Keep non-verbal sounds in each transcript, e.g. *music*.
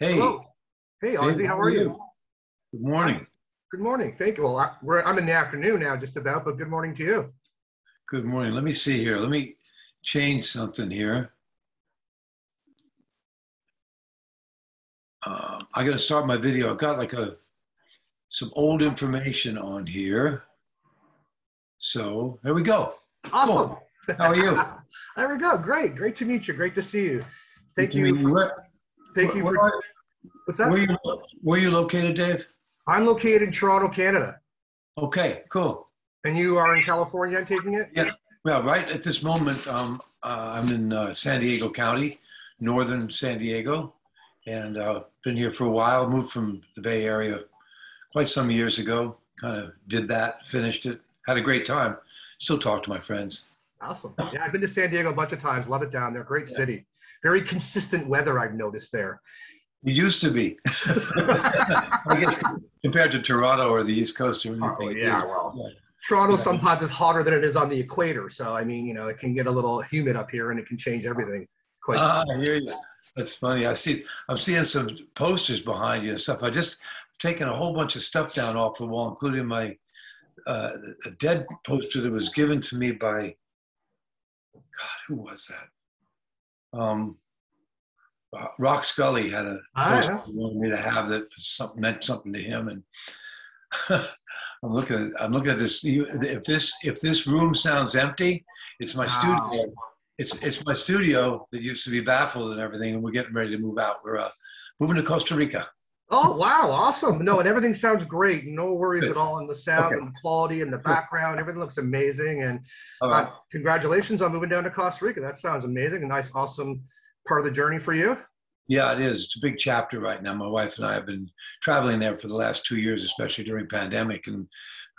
Hey. Hello. Hey, Ozzie, how are you? Good morning. Good morning. Thank you. Well, I, we're, I'm in the afternoon now, just about, but good morning to you. Good morning. Let me see here. Let me change something here. Uh, I got to start my video. I've got like a some old information on here. So there we go. Awesome. Cool. How are you? *laughs* there we go. Great. Great to meet you. Great to see you. Thank Good you. you. Thank you. where, For, are- what's that? where you, where you located, Dave? I'm located in Toronto, Canada. Okay, cool. And you are in California, I'm taking it? Yeah. Well, right at this moment, um, uh, I'm in uh, San Diego County, northern San Diego, and uh, been here for a while. Moved from the Bay Area quite some years ago. Kind of did that, finished it, had a great time. Still talk to my friends. Awesome. Yeah, I've been to San Diego a bunch of times. Love it down there. Great city. Very consistent weather, I've noticed there. It used to be, *laughs* *laughs* I guess, compared to Toronto or the East Coast or anything. Oh, yeah, well. Yeah. Toronto Yeah. sometimes is hotter than it is on the equator. So, I mean, you know, it can get a little humid up here and it can change everything. Quite Ah, I hear you. That's funny. I see. I'm seeing some posters behind you and stuff. I just taken a whole bunch of stuff down off the wall, including my uh, a dead poster that was given to me by God. Who was that? Um, Rock Scully had a Ah, yeah. he wanted me to have that something, meant something to him, and *laughs* I'm looking at I'm looking at this. If this if this room sounds empty, it's my Wow. studio it's it's my studio that used to be baffled and everything, and we're getting ready to move out. We're uh, moving to Costa Rica. Oh wow, awesome! No, and everything sounds great. No worries at all on the sound Okay. and the quality and the background. Everything looks amazing. And All right. uh, congratulations on moving down to Costa Rica. That sounds amazing. A nice, awesome part of the journey for you. Yeah, it is. It's a big chapter right now. My wife and I have been traveling there for the last two years, especially during pandemic, and *clears throat*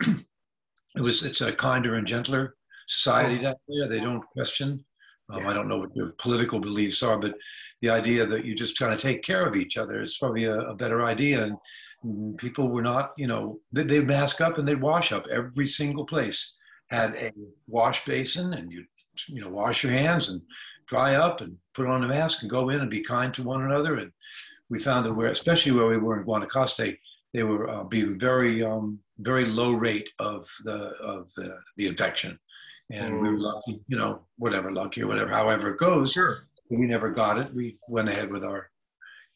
it was it's a kinder and gentler society down there. They don't question. Um, I don't know what your political beliefs are, but the idea that you just kind of take care of each other is probably a, a better idea. And mm, people were not, you know, they, they'd mask up and they'd wash up. Every single place had a wash basin, and you, you know, wash your hands and dry up and put on a mask and go in and be kind to one another. And we found that where, especially where we were in Guanacaste, they were uh, being very, um, very low rate of the of the, the infection, and we were lucky, you know, whatever lucky or whatever, however it goes. Sure. We never got it. We went ahead with our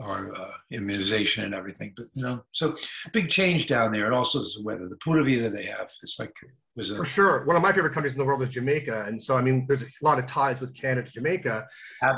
our uh, immunization and everything, but you know, so big change down there, and also the weather. The Pura Vida they have, it's like was a For sure. One of my favorite countries in the world is Jamaica, and so I mean, there's a lot of ties with Canada to Jamaica.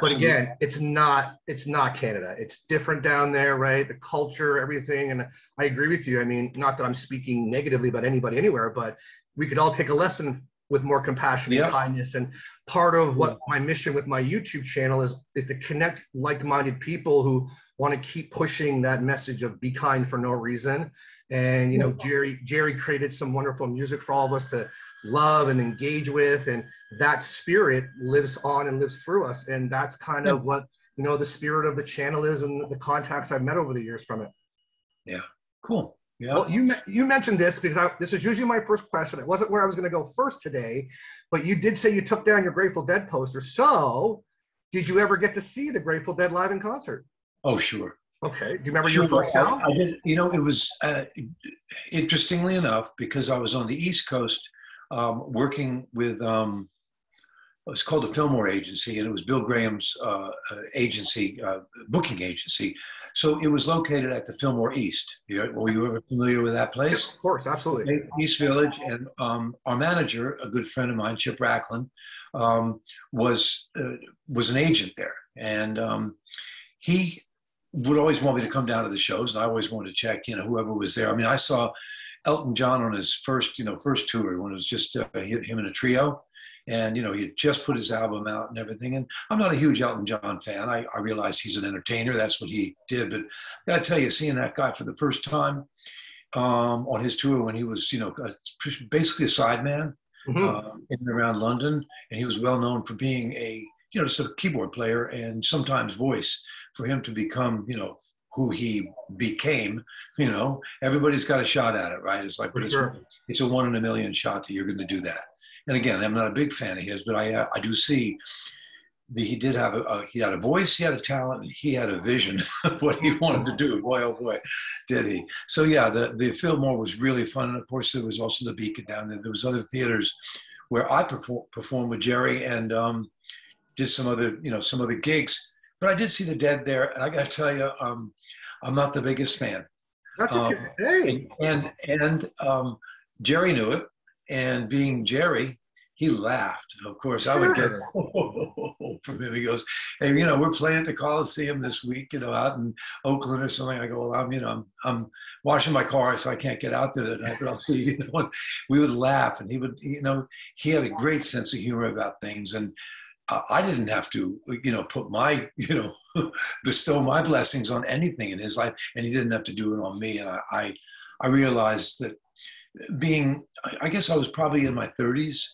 But again, it's not it's not Canada. It's different down there, right? The culture, everything. And I agree with you. I mean, not that I'm speaking negatively about anybody anywhere, but we could all take a lesson with more compassion Yeah. and kindness. And part of what my mission with my YouTube channel is is to connect like-minded people who want to keep pushing that message of be kind for no reason. And you know, Jerry Jerry created some wonderful music for all of us to love and engage with, and that spirit lives on and lives through us. And that's kind of what you know the spirit of the channel is, and the contacts I've met over the years from it. Yeah, cool. Yeah. Well, you you mentioned this because I, this is usually my first question. It wasn't where I was going to go first today, but you did say you took down your Grateful Dead poster. So, did you ever get to see the Grateful Dead live in concert? oh, sure. Okay. Do you remember your first show? I, I did. You know, it was uh, interestingly enough because I was on the East Coast um, working with. Um, it was called the Fillmore Agency, and it was Bill Graham's uh, uh, agency, uh, booking agency. So it was located at the Fillmore East. You, were you ever familiar with that Yes, place? of course, absolutely. East Village, and um, our manager, a good friend of mine, Chip Rachlin, um, was uh, was an agent there, and um, he would always want me to come down to the shows, and I always wanted to check, you know, whoever was there. I mean, I saw Elton John on his first, you know, first tour when it was just uh, him and a trio. And you know he had just put his album out and everything. And I'm not a huge Elton John fan. I, I realize he's an entertainer. That's what he did. But I got to tell you, seeing that guy for the first time, um, on his tour when he was, you know, uh, basically a sideman Mhm. um, in and around London, and he was well known for being a, you know, just a keyboard player and sometimes voice. For him to become, you know, who he became, you know, everybody's got a shot at it, right? It's like, it's, it's a one in a million shot that you're going to do that. And again, I'm not a big fan of his, but I, uh, I do see the, he did have a, a, he had a voice, he had a talent, he had a vision *laughs* of what he wanted to do. Boy, oh boy, did he! So yeah, the the Fillmore was really fun, and of course there was also the Beacon down there. There was other theaters where I perform, performed with Jerry and um, did some other you know some other gigs. But I did see the Dead there, and I got to tell you, um, I'm not the biggest fan. That's okay. Um, hey. And and um, Jerry knew it, and being Jerry, he laughed. Of course, I would get *laughs* from him. He goes, "Hey, you know, we're playing at the Coliseum this week, you know, out in Oakland or something." I go, "Well, I'm, you know, I'm, I'm washing my car, so I can't get out there tonight, but I'll see you." *laughs* know, we would laugh, and he would, you know, he had a great sense of humor about things, and I didn't have to, you know, put my, *laughs* you know, bestow my blessings on anything in his life, and he didn't have to do it on me. And I, I, I realized that being, I guess I was probably in my 30s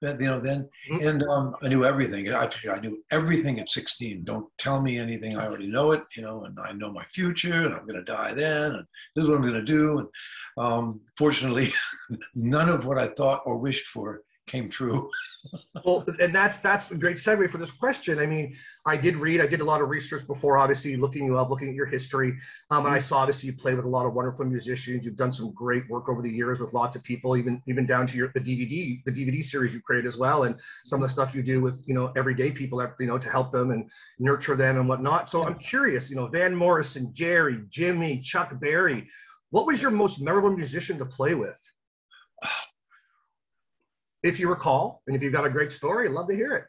you know, then, mm-hmm. and um, I knew everything. I, I knew everything at 16. Don't tell me anything. I already know it, you know, and I know my future and I'm going to die then. And this is what I'm going to do. And um, fortunately, *laughs* none of what I thought or wished for came true. *laughs* well, and that's that's a great segue for this question. I mean, I did read, I did a lot of research before, obviously looking you up, looking at your history, um, and I saw obviously you play with a lot of wonderful musicians. You've done some great work over the years with lots of people, even even down to your the DVD the DVD series you created as well, and some of the stuff you do with you know everyday people, you know, to help them and nurture them and whatnot. So I'm curious, you know, Van Morrison, Jerry, Jimmy, Chuck Berry. What was your most memorable musician to play with? If you recall, and if you've got a great story, I'd love to hear it.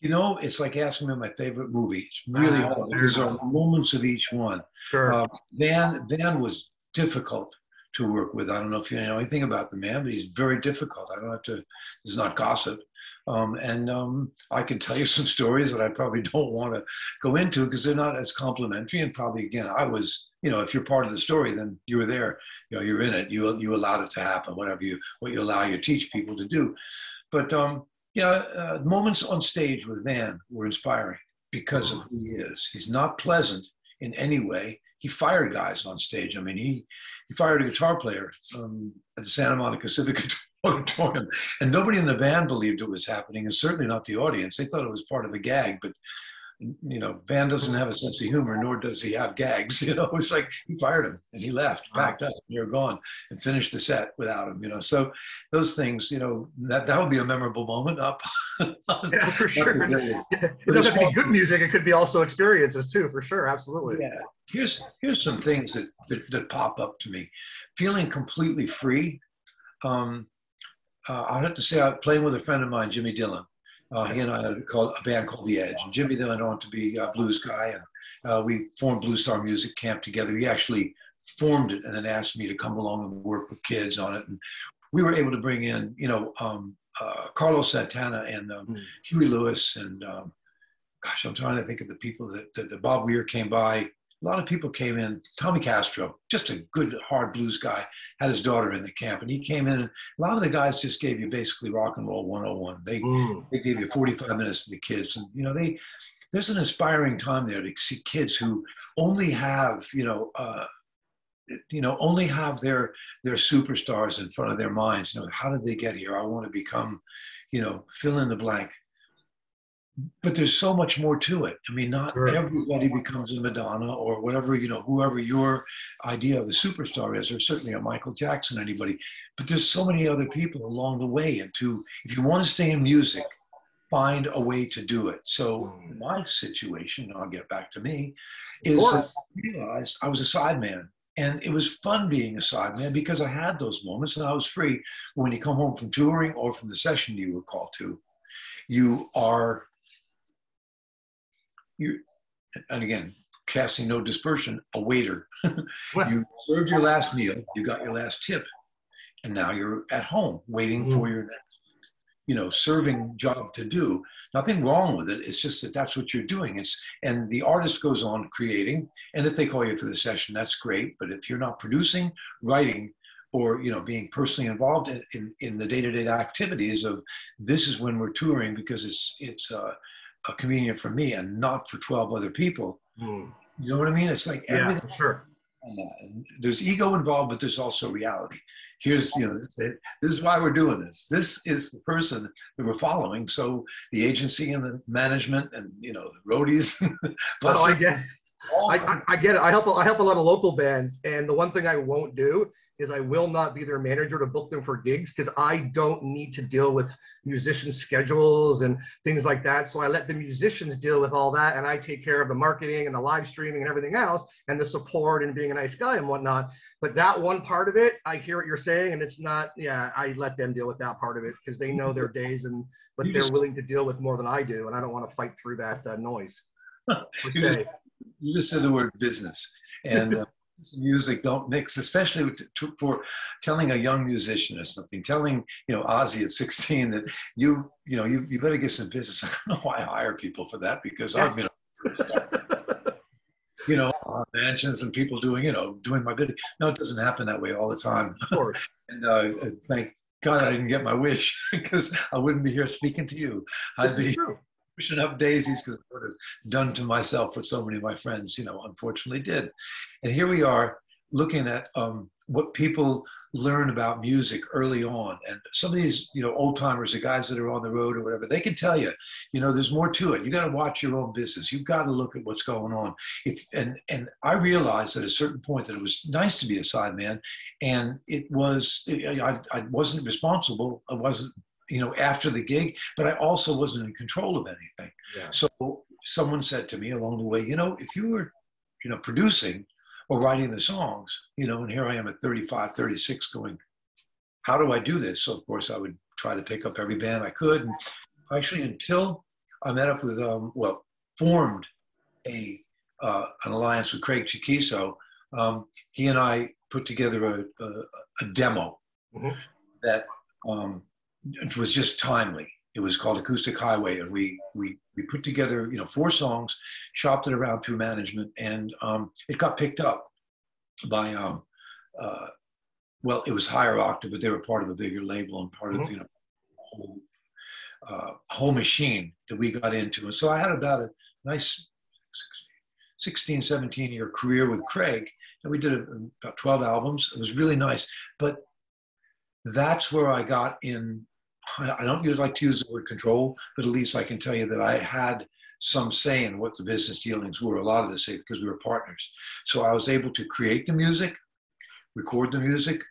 You know, it's like asking me my favorite movie. It's really ah, hard. There's are moments of each one. Sure. Uh, Van Van was difficult to work with. I don't know if you know anything about the man, but he's very difficult. I don't have to. This is not gossip, um, and um, I can tell you *laughs* some stories that I probably don't want to go into because they're not as complimentary. And probably again, I was, you know, if you're part of the story, then you were there. You know, you're in it. You you allowed it to happen. Whatever you what you allow you teach people to do. But um, yeah, uh, moments on stage with Van were inspiring because of who he is. He's not pleasant in any way he fired guys on stage. I mean, he he fired a guitar player um, at the Santa Monica Civic *laughs* Auditorium, and nobody in the band believed it was happening, and certainly not the audience. They thought it was part of a gag, but you know, Van doesn't have a sense of humor, nor does he have gags. *laughs* You know, it's like he fired him and he left, packed up, and you're gone, and finished the set without him. You know, so those things, you know, that that would be a memorable moment up. *laughs* yeah, for sure. it doesn't have to be good music; it could be also experiences too, for sure. Absolutely. Yeah. Here's here's some things that that, that pop up to me. Feeling completely free. Um, uh, i have to say, I'm playing with a friend of mine, Jimmy Dillon uh, he and I had a, called, a, band called The Edge. And Jimmy then went on to be a blues guy, and uh, we formed Blue Star Music Camp together. He actually formed it and then asked me to come along and work with kids on it. And we were able to bring in, you know, um, uh, Carlos Santana and um, mm. Huey Lewis and um, gosh, I'm trying to think of the people that, that, that Bob Weir came by a lot of people came in. Tommy Castro, just a good hard blues guy, had his daughter in the camp, and he came in. And a lot of the guys just gave you basically rock and roll 101. They mm. they gave you 45 minutes to the kids, and you know they there's an inspiring time there to see kids who only have you know. Uh, you know only have their their superstars in front of their minds you know how did they get here i want to become you know fill in the blank but there's so much more to it. I mean, not sure. everybody becomes a Madonna or whatever, you know, whoever your idea of a superstar is, or certainly a Michael Jackson, anybody. But there's so many other people along the way. And to, if you want to stay in music, find a way to do it. So hmm. my situation, I'll get back to me, is I realized I was a sideman. And it was fun being a sideman because I had those moments and I was free. When you come home from touring or from the session you were called to, you are you and again casting no dispersion a waiter. *laughs* You served your last meal you got your last tip and now you're at home waiting mm-hmm. for your next you know serving job to do. Nothing wrong with it it's just that that's what you're doing. It's and the artist goes on creating and if they call you for the session that's great but if you're not producing writing or you know being personally involved in, in, in the day-to-day activities of this is when we're touring because it's it's uh, convenient for me and not for 12 other people. Mm. You know what I mean? It's like yeah, everything. sure. There's ego involved, but there's also reality. Here's, you know, this, this is why we're doing this. This is the person that we're following. So the agency and the management and, you know, the roadies. *laughs* plus oh, I get, I, I, get it. I help, I help a lot of local bands. And the one thing I won't do is I will not be their manager to book them for gigs because I don't need to deal with musician schedules and things like that. So I let the musicians deal with all that and I take care of the marketing and the live streaming and everything else and the support and being a nice guy and whatnot. But that one part of it, I hear what you're saying and it's not, yeah, I let them deal with that part of it because they know their days and, but they're willing to deal with more than I do. And I don't want to fight through that uh, noise. *laughs* you, just, said the word business. And uh, *laughs* music don't mix, especially for telling a young musician or something, telling, you know, Ozzie at 16 that you, you know, you, you better get some business. *laughs* I don't know why I hire people for that because I've been, *laughs* you know, mansions and people doing, you know, doing my bit. No, it doesn't happen that way all the time. Of course. and uh, thank God I didn't get my wish because I wouldn't be here speaking to you. I'd be pushing up daisies because I would have done to myself what so many of my friends, you know, unfortunately did. And here we are looking at um, what people learn about music early on. And some of these, you know, old timers, the guys that are on the road or whatever, they can tell you, you know, there's more to it. You got to watch your own business. You've got to look at what's going on. If and and I realized at a certain point that it was nice to be a sideman, and it was I, I wasn't responsible. I wasn't you know, after the gig, but I also wasn't in control of anything. Yeah. So someone said to me along the way, you know, if you were, you know, producing or writing the songs, you know, and here I am at 35, 36 going, how do I do this? So of course I would try to pick up every band I could. And actually until I met up with, um, well, formed a, uh, an alliance with Craig Chaquico, um, he and I put together a, a, a demo mm-hmm. that um, it was just timely. It was called Acoustic Highway, and we we we put together you know four songs, shopped it around through management, and um, it got picked up by um, uh, well, it was Higher Octave, but they were part of a bigger label and part mm-hmm. of you know whole, uh, whole machine that we got into. And so I had about a nice 16, 17 year career with Craig, and we did about 12 albums. It was really nice, but that's where I got in I don't like to use the word control, but at least I can tell you that I had some say in what the business dealings were, a lot of the say because we were partners. So I was able to create the music, record the music,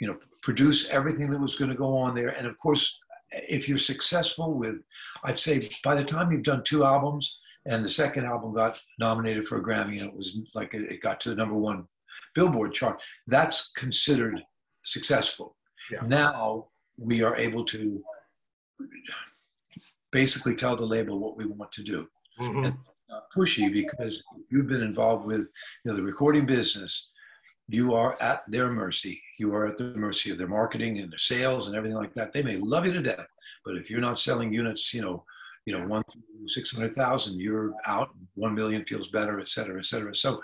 you know, produce everything that was going to go on there. And of course, if you're successful with, I'd say by the time you've done two albums and the second album got nominated for a Grammy and it was like it got to the number one Billboard chart, that's considered successful. Yeah. Now we are able to basically tell the label what we want to do. Mm-hmm. And pushy because you've been involved with you know, the recording business. You are at their mercy. You are at the mercy of their marketing and their sales and everything like that. They may love you to death, but if you're not selling units, you know, you know, one through six hundred thousand, you're out. One million feels better, et cetera, et cetera. So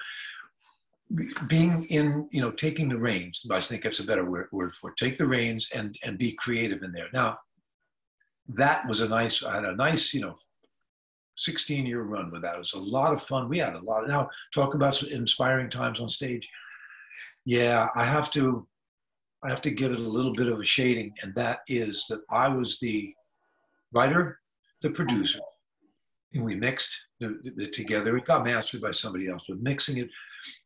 being in, you know, taking the reins, I think that's a better word, for it. Take the reins and, and be creative in there. Now, that was a nice, I had a nice, you know, 16 year run with that. It was a lot of fun. We had a lot of, now talk about some inspiring times on stage. Yeah, I have to, I have to give it a little bit of a shading. And that is that I was the writer, the producer, and we mixed it together. It got mastered by somebody else, but mixing it.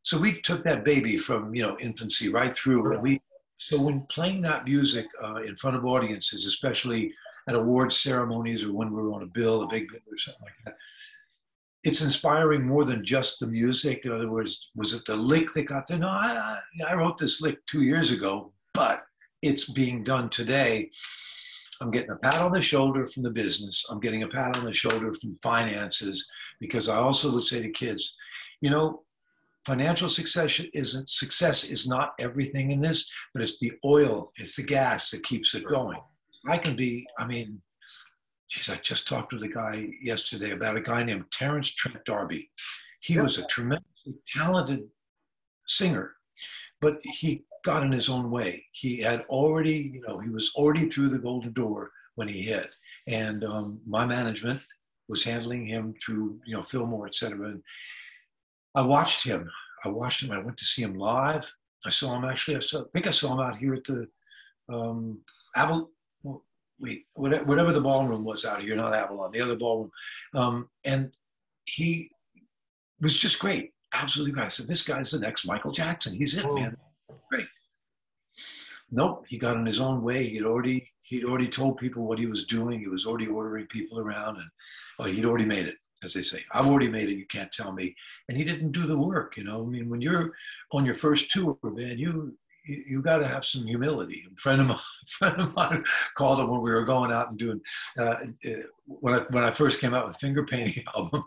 So we took that baby from you know infancy right through, and we. So when playing that music uh, in front of audiences, especially at awards ceremonies or when we were on a bill, a big bill or something like that, it's inspiring more than just the music. In other words, was it the lick that got there? No, I, I wrote this lick two years ago, but it's being done today I'm getting a pat on the shoulder from the business. I'm getting a pat on the shoulder from finances because I also would say to kids, you know, financial success isn't success is not everything in this, but it's the oil, it's the gas that keeps it going. I can be, I mean, geez, I just talked to the guy yesterday about a guy named Terence Trent D'Arby. He was a tremendously talented singer, but he got in his own way. He had already, you know, he was already through the golden door when he hit. And um, my management was handling him through, you know, Fillmore, et cetera. And I watched him. I watched him. I went to see him live. I saw him actually. I, saw, I think I saw him out here at the um, Avalon. Wait, whatever the ballroom was out here, not Avalon, the other ballroom. Um, and he was just great, absolutely great. I said, "This guy's the next Michael Jackson. He's it, oh. man. Great." Nope, he got in his own way. He'd already he'd already told people what he was doing. He was already ordering people around, and well, he'd already made it as they say. I've already made it. You can't tell me. And he didn't do the work. You know, I mean, when you're on your first tour, man, you you, you got to have some humility. A friend of mine, *laughs* friend of mine called him when we were going out and doing uh, uh, when I when I first came out with finger painting *laughs* album.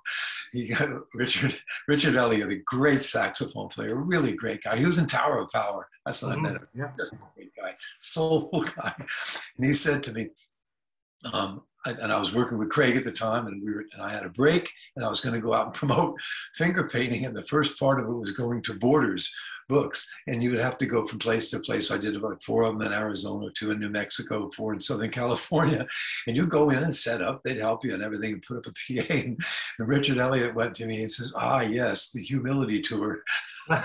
He got Richard Richard Elliott, a great saxophone player, a really great guy. He was in Tower of Power. That's what mm-hmm. I met him. Yeah. Just a great guy, soulful *laughs* guy. And he said to me, um, and I was working with Craig at the time, and we were, and I had a break, and I was going to go out and *laughs* promote finger painting, and the first part of it was going to Borders books, and you would have to go from place to place. I did about four of them in Arizona, two in New Mexico, four in Southern *laughs* California, and you go in and set up. They'd help you and everything, and put up a *laughs* PA. And, and Richard Elliott went to me and says, "Ah, yes, the humility tour." okay,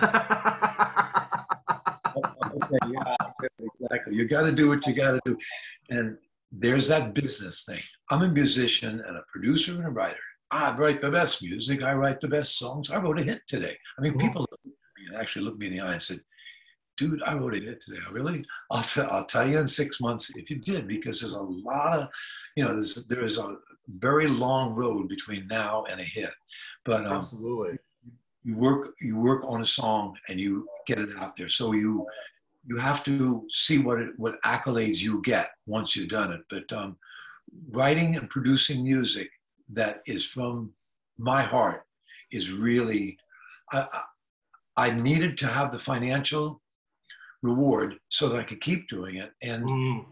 yeah, exactly. You got to do what you got to do, and there's that business thing. I'm a musician and a producer and a writer. I write the best music. I write the best songs. I wrote a hit today. I mean, people actually looked me in the eye and said, dude, I wrote a hit today. Really? I'll, t- I'll tell you in six months if you did, because there's a lot of, you know, there's, there is a very long road between now and a hit. But um, absolutely, you work you work on a song and you get it out there. So you you have to see what it, what accolades you get once you've done it. But um, writing and producing music that is from my heart is really. I, I needed to have the financial reward so that I could keep doing it. And mm.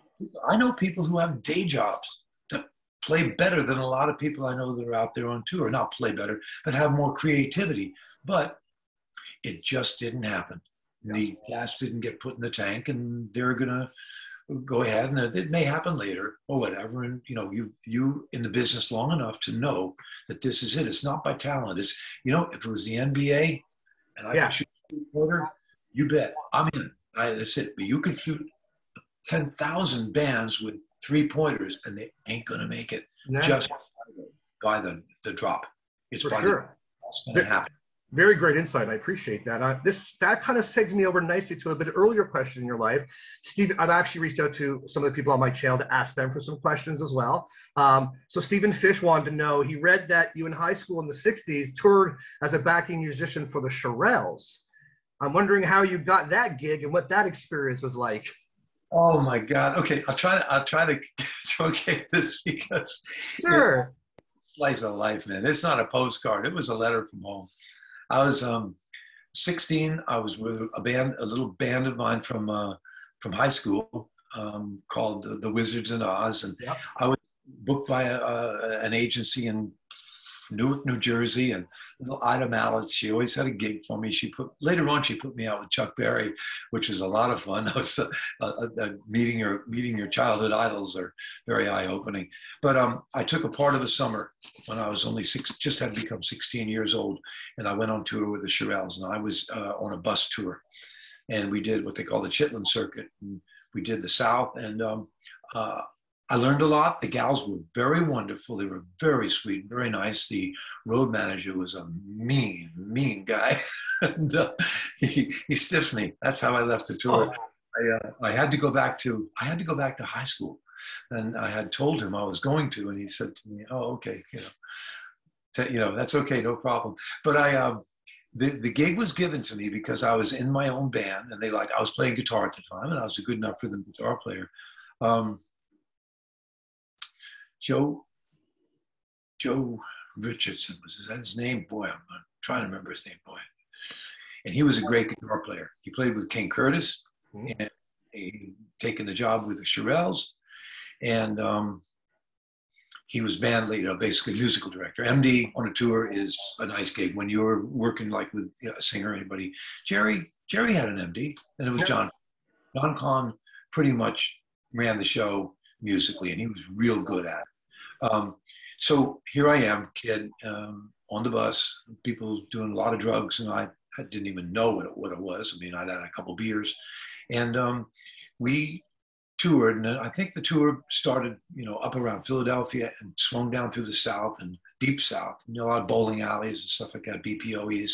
I know people who have day jobs that play better than a lot of people I know that are out there on tour. Not play better, but have more creativity. But it just didn't happen. Yeah. The gas didn't get put in the tank, and they're gonna go ahead, and it may happen later or whatever. And you know, you you in the business long enough to know that this is it. It's not by talent. It's you know, if it was the NBA, and I yeah. can shoot three pointer, you bet I'm in. I, that's it. But you could shoot ten thousand bands with three pointers, and they ain't gonna make it just by the the drop. It's For by sure. the, that's gonna happen. Very great insight. I appreciate that. Uh, this that kind of segs me over nicely to a bit earlier question in your life, Steve. I've actually reached out to some of the people on my channel to ask them for some questions as well. Um, so Stephen Fish wanted to know. He read that you in high school in the '60s toured as a backing musician for the Shirelles. I'm wondering how you got that gig and what that experience was like. Oh my God. Okay, I'll try to I'll try to *laughs* truncate this because sure. Slice of life, man. It's not a postcard. It was a letter from home. I was um, 16. I was with a band, a little band of mine from uh, from high school um, called the, the, Wizards in Oz, and yep. I was booked by a, a, an agency in Newark, New Jersey, and little Ida Mallet. She always had a gig for me. She put later on she put me out with Chuck Berry, which was a lot of fun. *laughs* I was, uh, uh, uh, meeting your meeting your childhood idols are very eye opening. But um, I took a part of the summer when I was only six, just had become 16 years old, and I went on tour with the Shirelles, and I was uh, on a bus tour, and we did what they call the Chitlin Circuit. And we did the South, and um, uh, I learned a lot. The gals were very wonderful. They were very sweet, very nice. The road manager was a mean, mean guy. *laughs* and uh, he, he stiffed me. That's how I left the tour. Oh. I, uh, I had to go back to I had to go back to high school, and I had told him I was going to, and he said to me, "Oh, okay, you know, you know that's okay, no problem." But I um, the, the gig was given to me because I was in my own band and they like I was playing guitar at the time and I was a good enough for them guitar player. Um, Joe Joe Richardson was that his name? Boy, I'm, I'm trying to remember his name. Boy, and he was a great guitar player. He played with King Curtis, mm-hmm. and he taken the job with the Shirelles, and um, he was band leader, you know, basically musical director. MD on a tour is a nice gig when you're working like with you know, a singer or anybody. Jerry Jerry had an MD, and it was John. John Kahn pretty much ran the show musically, and he was real good at it. Um, so here I am, kid, um, on the bus, people doing a lot of drugs, and I I didn't even know what it, what it was. I mean, I'd had a couple beers, and um, we toured. And I think the tour started, you know, up around Philadelphia and swung down through the South and deep South. You know, a lot of bowling alleys and stuff like that, BPOEs.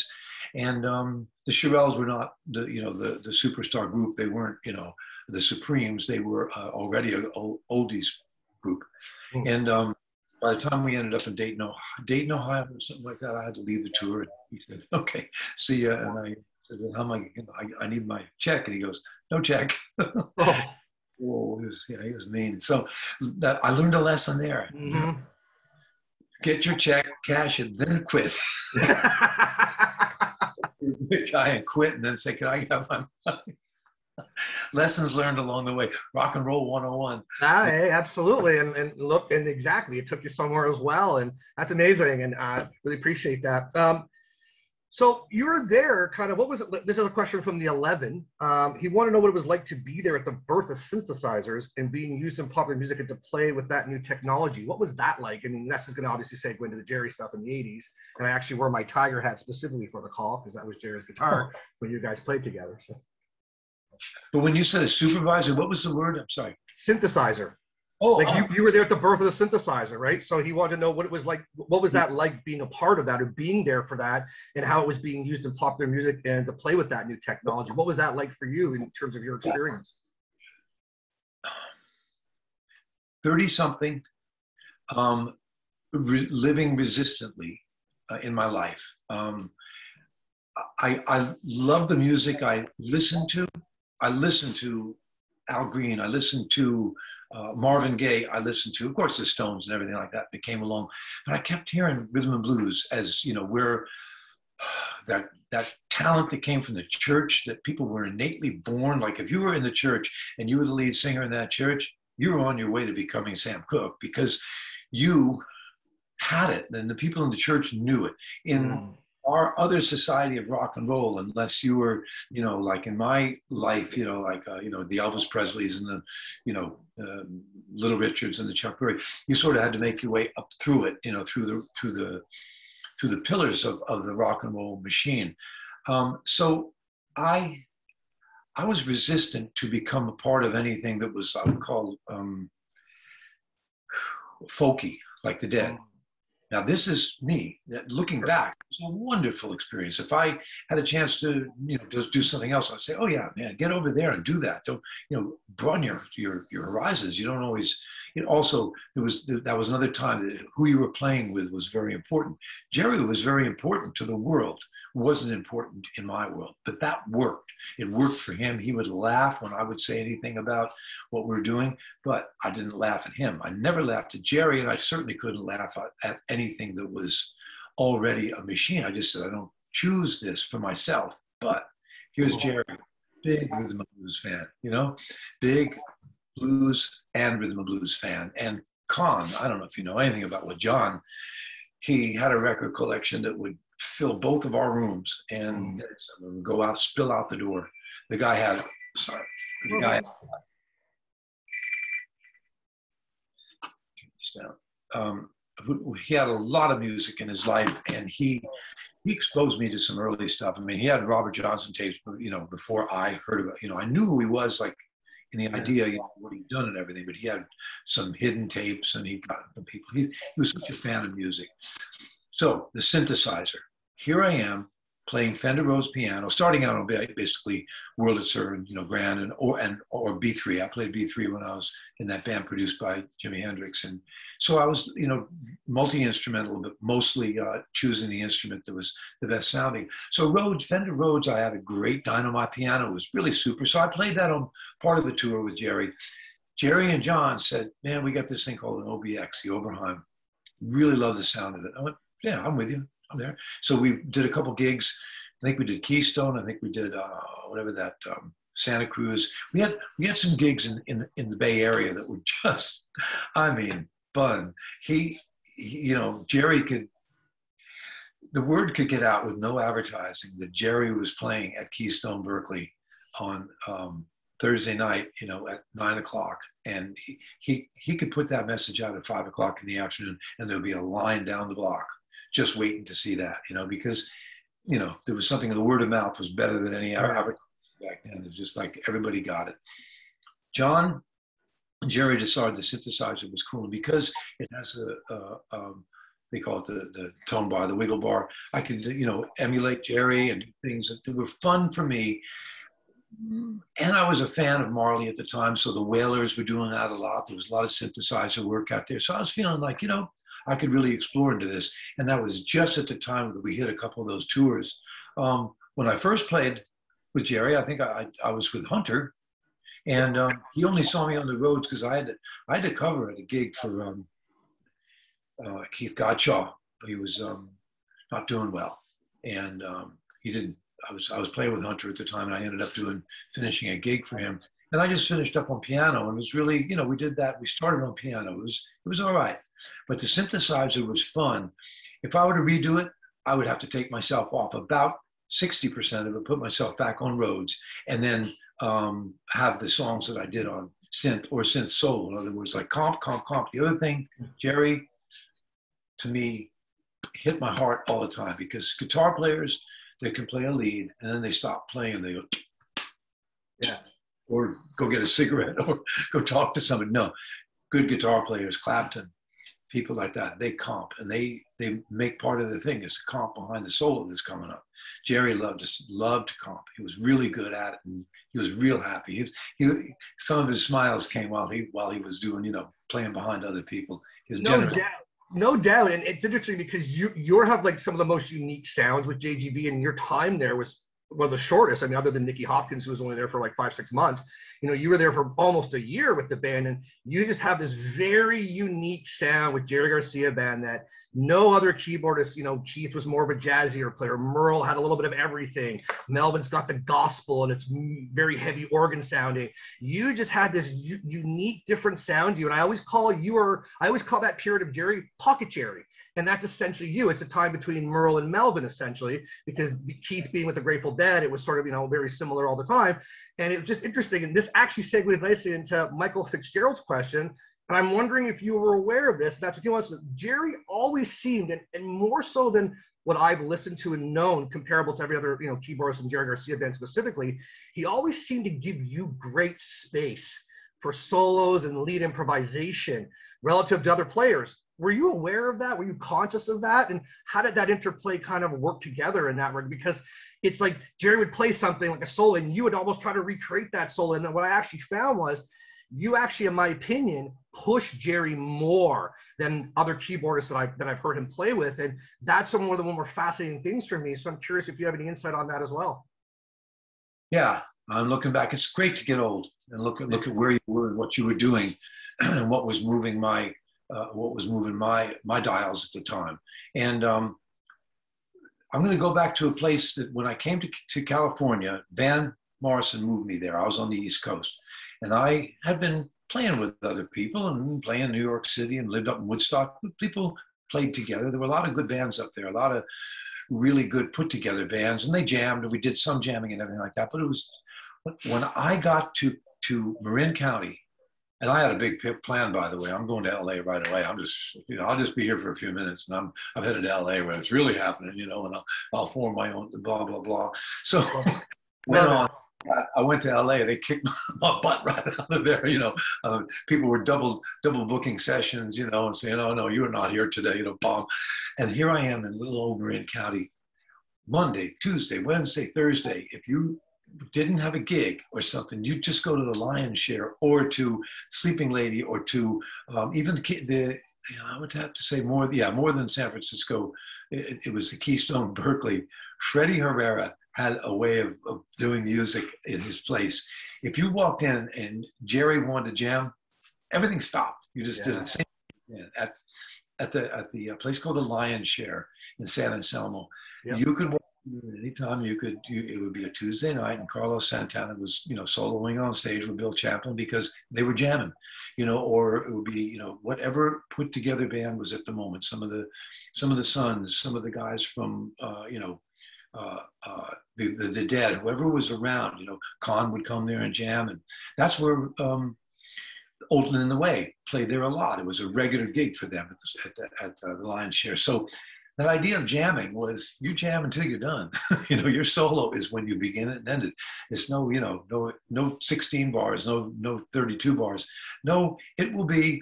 And um, the Shirelles were not the, you know, the the superstar group. They weren't, you know, the Supremes. They were uh, already a, a oldies group. Mm. And um, by the time we ended up in Dayton, Ohio, Dayton, Ohio, or something like that, I had to leave the tour. And he said, *laughs* "Okay, see ya." And I said, well, "How am I? I, I need my check." And he goes, "No check." oh. *laughs* oh, he was, yeah, he was mean. So that, I learned a lesson there. Mm-hmm. Get your check, cash it, then quit. *laughs* the guy and quit, and then say, "Can I have my money?" *laughs* lessons learned along the way. Rock and roll 101 ah, hey, absolutely. And, and look and exactly it took you somewhere as well. And that's amazing. And i uh, really appreciate that. Um, so you were there kind of what was it this is a question from the 11 um, he wanted to know what it was like to be there at the birth of synthesizers and being used in popular music and to play with that new technology what was that like I mean, this is going to obviously segue into the jerry stuff in the 80s and i actually wore my tiger hat specifically for the call because that was jerry's guitar oh. when you guys played together so but when you said a supervisor, what was the word? I'm sorry. Synthesizer. Oh, like you, oh. you were there at the birth of the synthesizer, right? So he wanted to know what it was like. What was that like being a part of that or being there for that and how it was being used in popular music and to play with that new technology? What was that like for you in terms of your experience? 30 something, um, re- living resistantly uh, in my life. Um, I, I love the music I listen to. I listen to Al Green, I listen to uh, Marvin Gaye, I listened to, of course, the Stones and everything like that that came along. But I kept hearing rhythm and blues as you know, where *sighs* that that talent that came from the church that people were innately born. Like if you were in the church and you were the lead singer in that church, you were on your way to becoming Sam Cooke because you had it, and the people in the church knew it. In mm our other society of rock and roll unless you were you know like in my life you know like uh, you know the elvis presleys and the you know uh, little richards and the chuck berry you sort of had to make your way up through it you know through the through the through the pillars of, of the rock and roll machine. Um, so i i was resistant to become a part of anything that was i would call um, folky like the dead now, this is me looking back. It's a wonderful experience. If I had a chance to, you know, just do something else, I'd say, "Oh yeah, man, get over there and do that." Don't, you know, broaden your your your horizons. You don't always. It also there was that was another time that who you were playing with was very important. Jerry was very important to the world. wasn't important in my world, but that worked. It worked for him. He would laugh when I would say anything about what we we're doing, but I didn't laugh at him. I never laughed at Jerry, and I certainly couldn't laugh at, at anything that was already a machine. I just said, I don't choose this for myself. But here's Jerry, big rhythm and blues fan, you know, big blues and rhythm and blues fan. And Kahn, I don't know if you know anything about what John, he had a record collection that would fill both of our rooms and mm. go out, spill out the door. The guy had, sorry, the guy, down. Um, he had a lot of music in his life, and he he exposed me to some early stuff. I mean, he had Robert Johnson tapes, you know, before I heard about. You know, I knew who he was, like in the idea, you know, what he'd done and everything. But he had some hidden tapes, and he got from people. He, he was such a fan of music. So the synthesizer. Here I am playing Fender Rhodes piano, starting out on basically Wurlitzer and you know Grand and or and or B3. I played B3 when I was in that band produced by Jimi Hendrix, and so I was you know multi instrumental, but mostly uh, choosing the instrument that was the best sounding. So Rhodes, Fender Rhodes, I had a great dynamite piano. It was really super. So I played that on part of the tour with Jerry. Jerry and John said, "Man, we got this thing called an OBX, the Oberheim. Really love the sound of it." I went, "Yeah, I'm with you." There. So we did a couple gigs. I think we did Keystone. I think we did uh, whatever that um, Santa Cruz. We had we had some gigs in, in in the Bay Area that were *laughs* just, I mean, fun. He, he, you know, Jerry could. The word could get out with no advertising that Jerry was playing at Keystone Berkeley on um, Thursday night, you know, at nine o'clock, and he, he he could put that message out at five o'clock in the afternoon, and there'd be a line down the block just waiting to see that, you know, because you know, there was something. The word of mouth was better than any advertising back then. It's just like everybody got it. John Jerry decided the synthesizer was cool because it has a, a um, they call it the, the tone bar, the wiggle bar. I could, you know, emulate Jerry and do things that were fun for me. And I was a fan of Marley at the time, so the Wailers were doing that a lot. There was a lot of synthesizer work out there. So I was feeling like, you know, I could really explore into this. And that was just at the time that we hit a couple of those tours. Um, when I first played with Jerry, I think I, I was with Hunter, and um, he only saw me on the Rhodes because I had to, I had to cover at a gig for um, uh, Keith Godchaux. He was um, not doing well, and um, he didn't. I was I was playing with Hunter at the time, and I ended up doing finishing a gig for him. And I just finished up on piano, and it was really you know we did that. We started on piano. It was it was all right, but the synthesizer was fun. If I were to redo it, I would have to take myself off about 60% of it, put myself back on Rhodes, and then um, have the songs that I did on synth or synth soul. In other words, like comp, comp, comp. The other thing, Jerry, to me, hit my heart all the time because guitar players, they can play a lead and then they stop playing. They go, yeah, or go get a cigarette *laughs* or go talk to somebody. No, good guitar players, Clapton, people like that, they comp and they they make part of the thing is the comp behind the solo that's coming up. Jerry loved us, loved comp. He was really good at it, and he was real happy. He was, he, some of his smiles came while he while he was doing, you know, playing behind other people. His no generous- doubt, no doubt, and it's interesting because you you have like some of the most unique sounds with JGB, and your time there was one of the shortest. I mean, other than Nicky Hopkins, who was only there for like five, six months, you know, you were there for almost a year with the band, and you just have this very unique sound with Jerry Garcia band that no other keyboardist, you know, Keith was more of a jazzier player. Merle had a little bit of everything. Melvin's got the gospel and it's very heavy organ sounding. You just had this u- unique, different sound to you. And I always call you I always call that period of Jerry Pocket Jerry and that's essentially you. It's a time between Merle and Melvin, essentially, because Keith being with the Grateful Dead, it was sort of you know very similar all the time, and it was just interesting. And this actually segues nicely into Michael Fitzgerald's question. And I'm wondering if you were aware of this. That's what he wants. To, Jerry always seemed, and, and more so than what I've listened to and known, comparable to every other you know keyboardist and Jerry Garcia band specifically, he always seemed to give you great space for solos and lead improvisation relative to other players were you aware of that? Were you conscious of that? And how did that interplay kind of work together in that regard? Because it's like Jerry would play something like a solo, and you would almost try to recreate that solo. And what I actually found was you actually, in my opinion, push Jerry more than other keyboardists that I've that I've heard him play with. And that's one of the more fascinating things for me. So I'm curious if you have any insight on that as well. Yeah, I'm looking back. It's great to get old and look at look at where you were and what you were doing *clears throat* and what was moving my uh, what was moving my my dials at the time. And um, I'm going to go back to a place that when I came to, to California, Van Morrison moved me there. I was on the East Coast, and I had been playing with other people and playing New York City and lived up in Woodstock. People played together. There were a lot of good bands up there, a lot of really good put together bands, and they jammed. And we did some jamming and everything like that. But it was when I got to to Marin County and I had a big plan, by the way. I'm going to LA right away. I'm just, you know, I'll just be here for a few minutes, and I'm I'm headed to LA where it's really happening, you know, and I'll I'll form my own blah blah blah. So *laughs* went on. I went to LA. They kicked *laughs* my butt right *laughs* out of there. You know, uh, people were double double booking sessions, you know, and saying, "Oh no, you're not here today," you know, bomb. And here I am in little old Marin County, Monday, Tuesday, Wednesday, Thursday. If you didn't have a gig or something, you'd just go to the Lion's Share or to Sleeping Lady or to um, even the, the you know, I would have to say more, yeah, more than San Francisco. It, it was the Keystone Berkeley. Freddie Herrera had a way of, of, doing music in his place. If you walked in and Jerry wanted to jam, everything stopped. You just yeah. did it. Same at at the at the uh, place called the Lion's Share in San Anselmo. Yep. You could walk anytime you could you, it would be a tuesday night and carlos santana was you know soloing on stage with bill Champlin because they were jamming you know or it would be you know whatever put together band was at the moment some of the some of the sons some of the guys from uh, you know uh, uh, the, the, the dead whoever was around you know Kahn would come there and jam and that's where um, Old and In the Way played there a lot. It was a regular gig for them at the, at, the, at uh, the Lion's Share. So that idea of jamming was you jam until you're done. *laughs* you know, your solo is when you begin it and end it. It's no, you know, no, no 16 bars, no, no 32 bars. No, it will be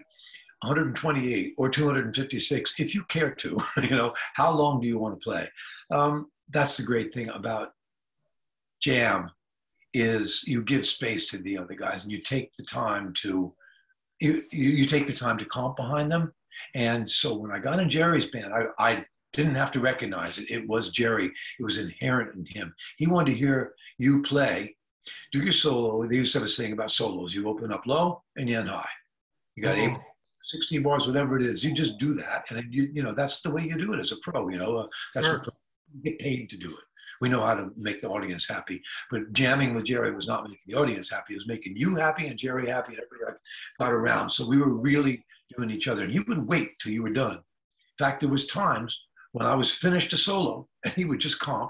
128 or 256 if you care to. *laughs* you know, how long do you want to play? Um, that's the great thing about jam is you give space to the other guys and you take the time to you, you take the time to comp behind them and so when i got in jerry's band I, I didn't have to recognize it it was jerry it was inherent in him he wanted to hear you play do your solo they used to have a saying about solos you open up low and you end high you got mm-hmm. eight 16 bars whatever it is you just do that and you, you know that's the way you do it as a pro you know uh, that's sure. what you get paid to do it we know how to make the audience happy. But jamming with Jerry was not making the audience happy. It was making you happy and Jerry happy and everybody got around. So we were really doing each other. And you would wait till you were done. In fact, there was times when I was finished a solo and he would just comp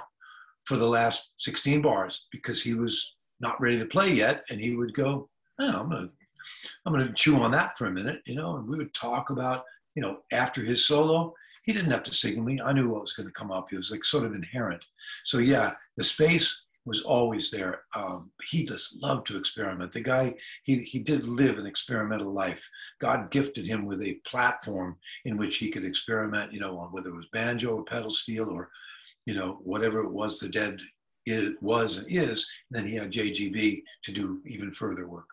for the last 16 bars because he was not ready to play yet. And he would go, oh, I'm going to, I'm to chew on that for a minute, you know, and we would talk about, you know, after his solo, he didn't have to signal me. I knew what was going to come up. It was like sort of inherent. So yeah, the space was always there. Um, he just loved to experiment. The guy, he, he did live an experimental life. God gifted him with a platform in which he could experiment, you know, on whether it was banjo or pedal steel or, you know, whatever it was the dead it was and is. And then he had JGB to do even further work.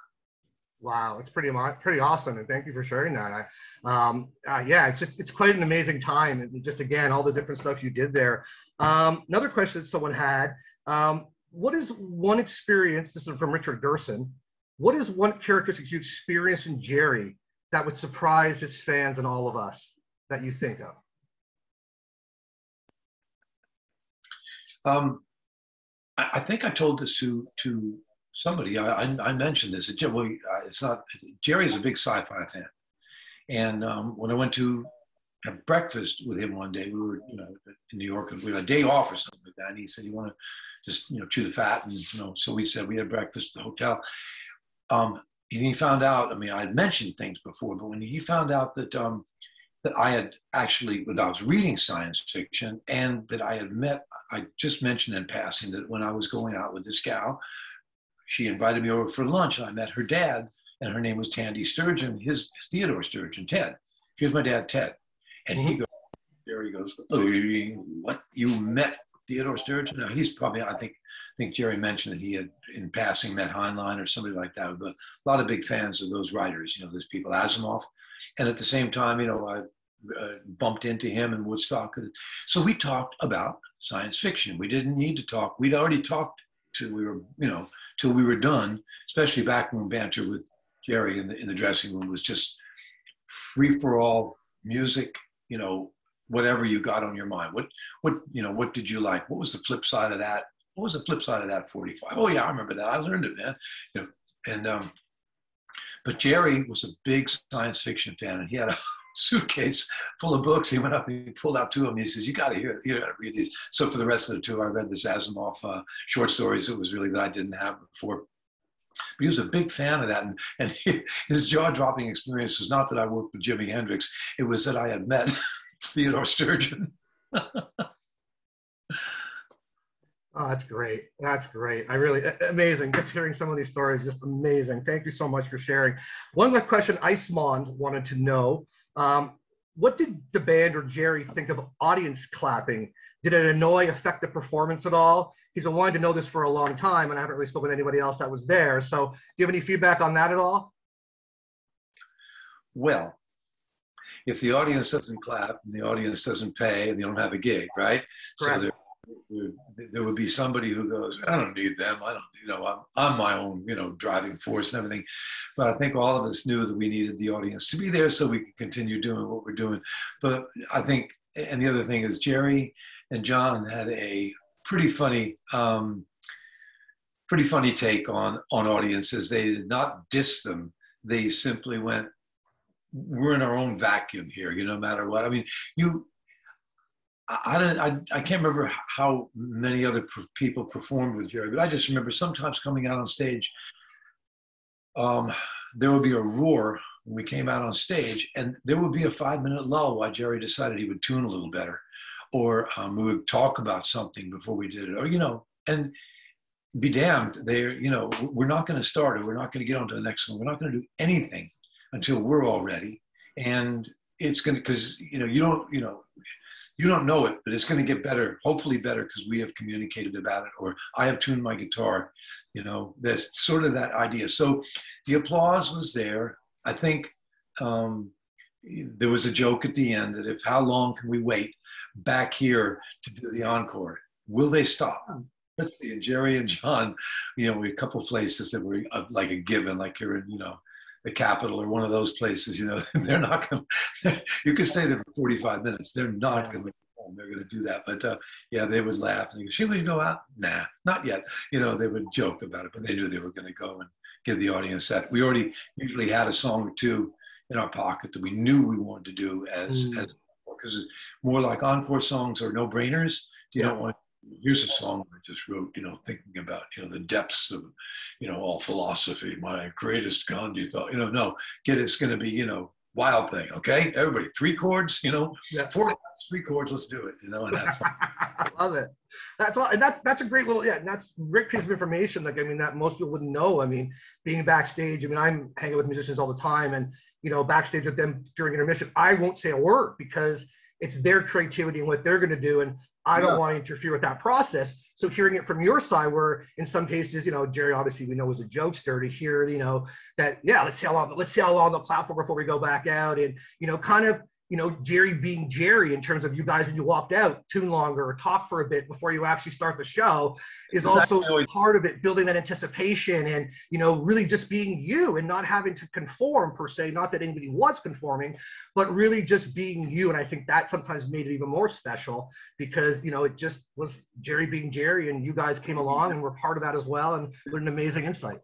Wow, it's pretty pretty awesome, and thank you for sharing that. I, um, uh, yeah, it's just it's quite an amazing time, and just again all the different stuff you did there. Um, another question that someone had: um, What is one experience? This is from Richard Gerson. What is one characteristic you experienced in Jerry that would surprise his fans and all of us that you think of? Um, I, I think I told this to to somebody I, I mentioned this. Well, uh, it's not Jerry's a big sci-fi fan, and um, when I went to have breakfast with him one day, we were you know in New York and we had a day off or something like that. And he said, "You want to just you know chew the fat?" And you know, so we said we had breakfast at the hotel. Um, and he found out. I mean, I had mentioned things before, but when he found out that um, that I had actually, when I was reading science fiction, and that I had met, I just mentioned in passing that when I was going out with this gal she invited me over for lunch and I met her dad, and her name was Tandy Sturgeon, his, his Theodore Sturgeon, Ted. Here's my dad, Ted. And he mm-hmm. goes, there he goes, what? You met Theodore Sturgeon? Now, he's probably, I think, I think Jerry mentioned that he had in passing met Heinlein or somebody like that, but a lot of big fans of those writers, you know, those people, Asimov. And at the same time, you know, I uh, bumped into him in Woodstock. So we talked about science fiction. We didn't need to talk. We'd already talked till we were, you know, till we were done, especially backroom banter with Jerry in the, in the dressing room was just free for all music, you know, whatever you got on your mind. What, what, you know, what did you like? What was the flip side of that? What was the flip side of that 45? Oh yeah, I remember that. I learned it, man. You know, and, um, but Jerry was a big science fiction fan and he had a *laughs* suitcase full of books. He went up, and he pulled out two of them. He says, "You got to hear, you got to read these." So for the rest of the tour, I read this Asimov uh, short stories. It was really that I didn't have before. But he was a big fan of that, and, and *laughs* his jaw-dropping experience was not that I worked with Jimi Hendrix; it was that I had met *laughs* Theodore Sturgeon. *laughs* Oh, that's great. That's great. I really amazing. Just hearing some of these stories, just amazing. Thank you so much for sharing. One other question Icemond wanted to know um, what did the band or Jerry think of audience clapping? Did it annoy, affect the performance at all? He's been wanting to know this for a long time, and I haven't really spoken to anybody else that was there. So, do you have any feedback on that at all? Well, if the audience doesn't clap and the audience doesn't pay and they don't have a gig, right? Correct. So there, there would be somebody who goes, I don't need them. I don't, you know, I'm, I'm my own, you know, driving force and everything. But I think all of us knew that we needed the audience to be there so we could continue doing what we're doing. But I think, and the other thing is Jerry and John had a pretty funny, um, pretty funny take on on audiences. They did not diss them. They simply went, "We're in our own vacuum here. You know, no matter what. I mean, you I don't. I, I can't remember how many other people performed with Jerry, but I just remember sometimes coming out on stage. Um, there would be a roar when we came out on stage, and there would be a five-minute lull while Jerry decided he would tune a little better, or um, we would talk about something before we did it, or you know, and be damned, they're you know, we're not going to start it. We're not going to get on to the next one. We're not going to do anything until we're all ready, and it's going to because you know you don't you know you don't know it, but it's going to get better, hopefully better because we have communicated about it, or I have tuned my guitar. You know, there's sort of that idea. So the applause was there. I think um, there was a joke at the end that if how long can we wait back here to do the encore? Will they stop? Let's see. And Jerry and John, you know, we a couple places that were uh, like a given, like you're in, you know, the Capitol or one of those places, you know, *laughs* they're not going *laughs* to, you can stay there for 45 minutes. They're not going to they're going to do that. But uh, yeah, they would laugh and go, should we go out? Nah, not yet. You know, they would joke about it, but they knew they were going to go and give the audience that. We already usually had a song or two in our pocket that we knew we wanted to do as, mm. as because more like encore songs are no brainers. You yeah. don't want here's a song I just wrote, you know, thinking about, you know, the depths of, you know, all philosophy, my greatest Gandhi thought, you know, no, get it's going to be, you know, wild thing. Okay. Everybody, three chords, you know, yeah. four chords, three chords, let's do it, you know, and have fun. *laughs* I love it. That's all. And that's, that's a great little, yeah, and that's great piece of information. Like, I mean, that most people wouldn't know. I mean, being backstage, I mean, I'm hanging with musicians all the time and, you know, backstage with them during intermission, I won't say a word because it's their creativity and what they're going to do. And I don't want to interfere with that process. So hearing it from your side, where in some cases, you know, Jerry obviously we know was a jokester to hear, you know, that yeah, let's see how long let's see how long the platform before we go back out, and you know, kind of you know, Jerry being Jerry in terms of you guys when you walked out, tune longer or talk for a bit before you actually start the show is exactly. also part of it, building that anticipation and, you know, really just being you and not having to conform per se. Not that anybody was conforming, but really just being you. And I think that sometimes made it even more special because, you know, it just was Jerry being Jerry and you guys came along and were part of that as well. And what an amazing insight.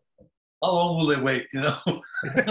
How long will they wait, you know? *laughs*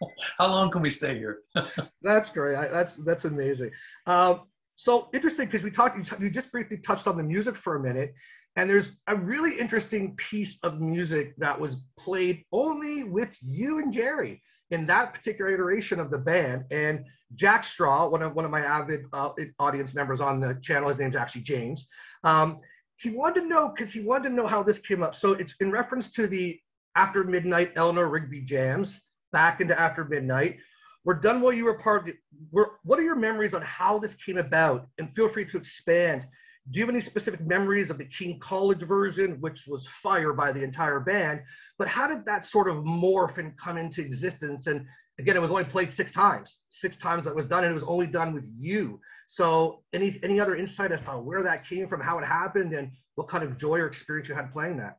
*laughs* How long can we stay here? *laughs* that's great. I, that's that's amazing. Um, so interesting because we talked. You, you just briefly touched on the music for a minute, and there's a really interesting piece of music that was played only with you and Jerry in that particular iteration of the band. And Jack Straw, one of one of my avid uh, audience members on the channel, his name's actually James. Um, he wanted to know because he wanted to know how this came up. So it's in reference to the After Midnight Eleanor Rigby jams back into After Midnight. We're done while you were part of it. We're, what are your memories on how this came about? And feel free to expand. Do you have any specific memories of the King College version, which was fire by the entire band? But how did that sort of morph and come into existence? And again, it was only played six times. Six times that was done, and it was only done with you. So, any any other insight as to where that came from, how it happened, and what kind of joy or experience you had playing that?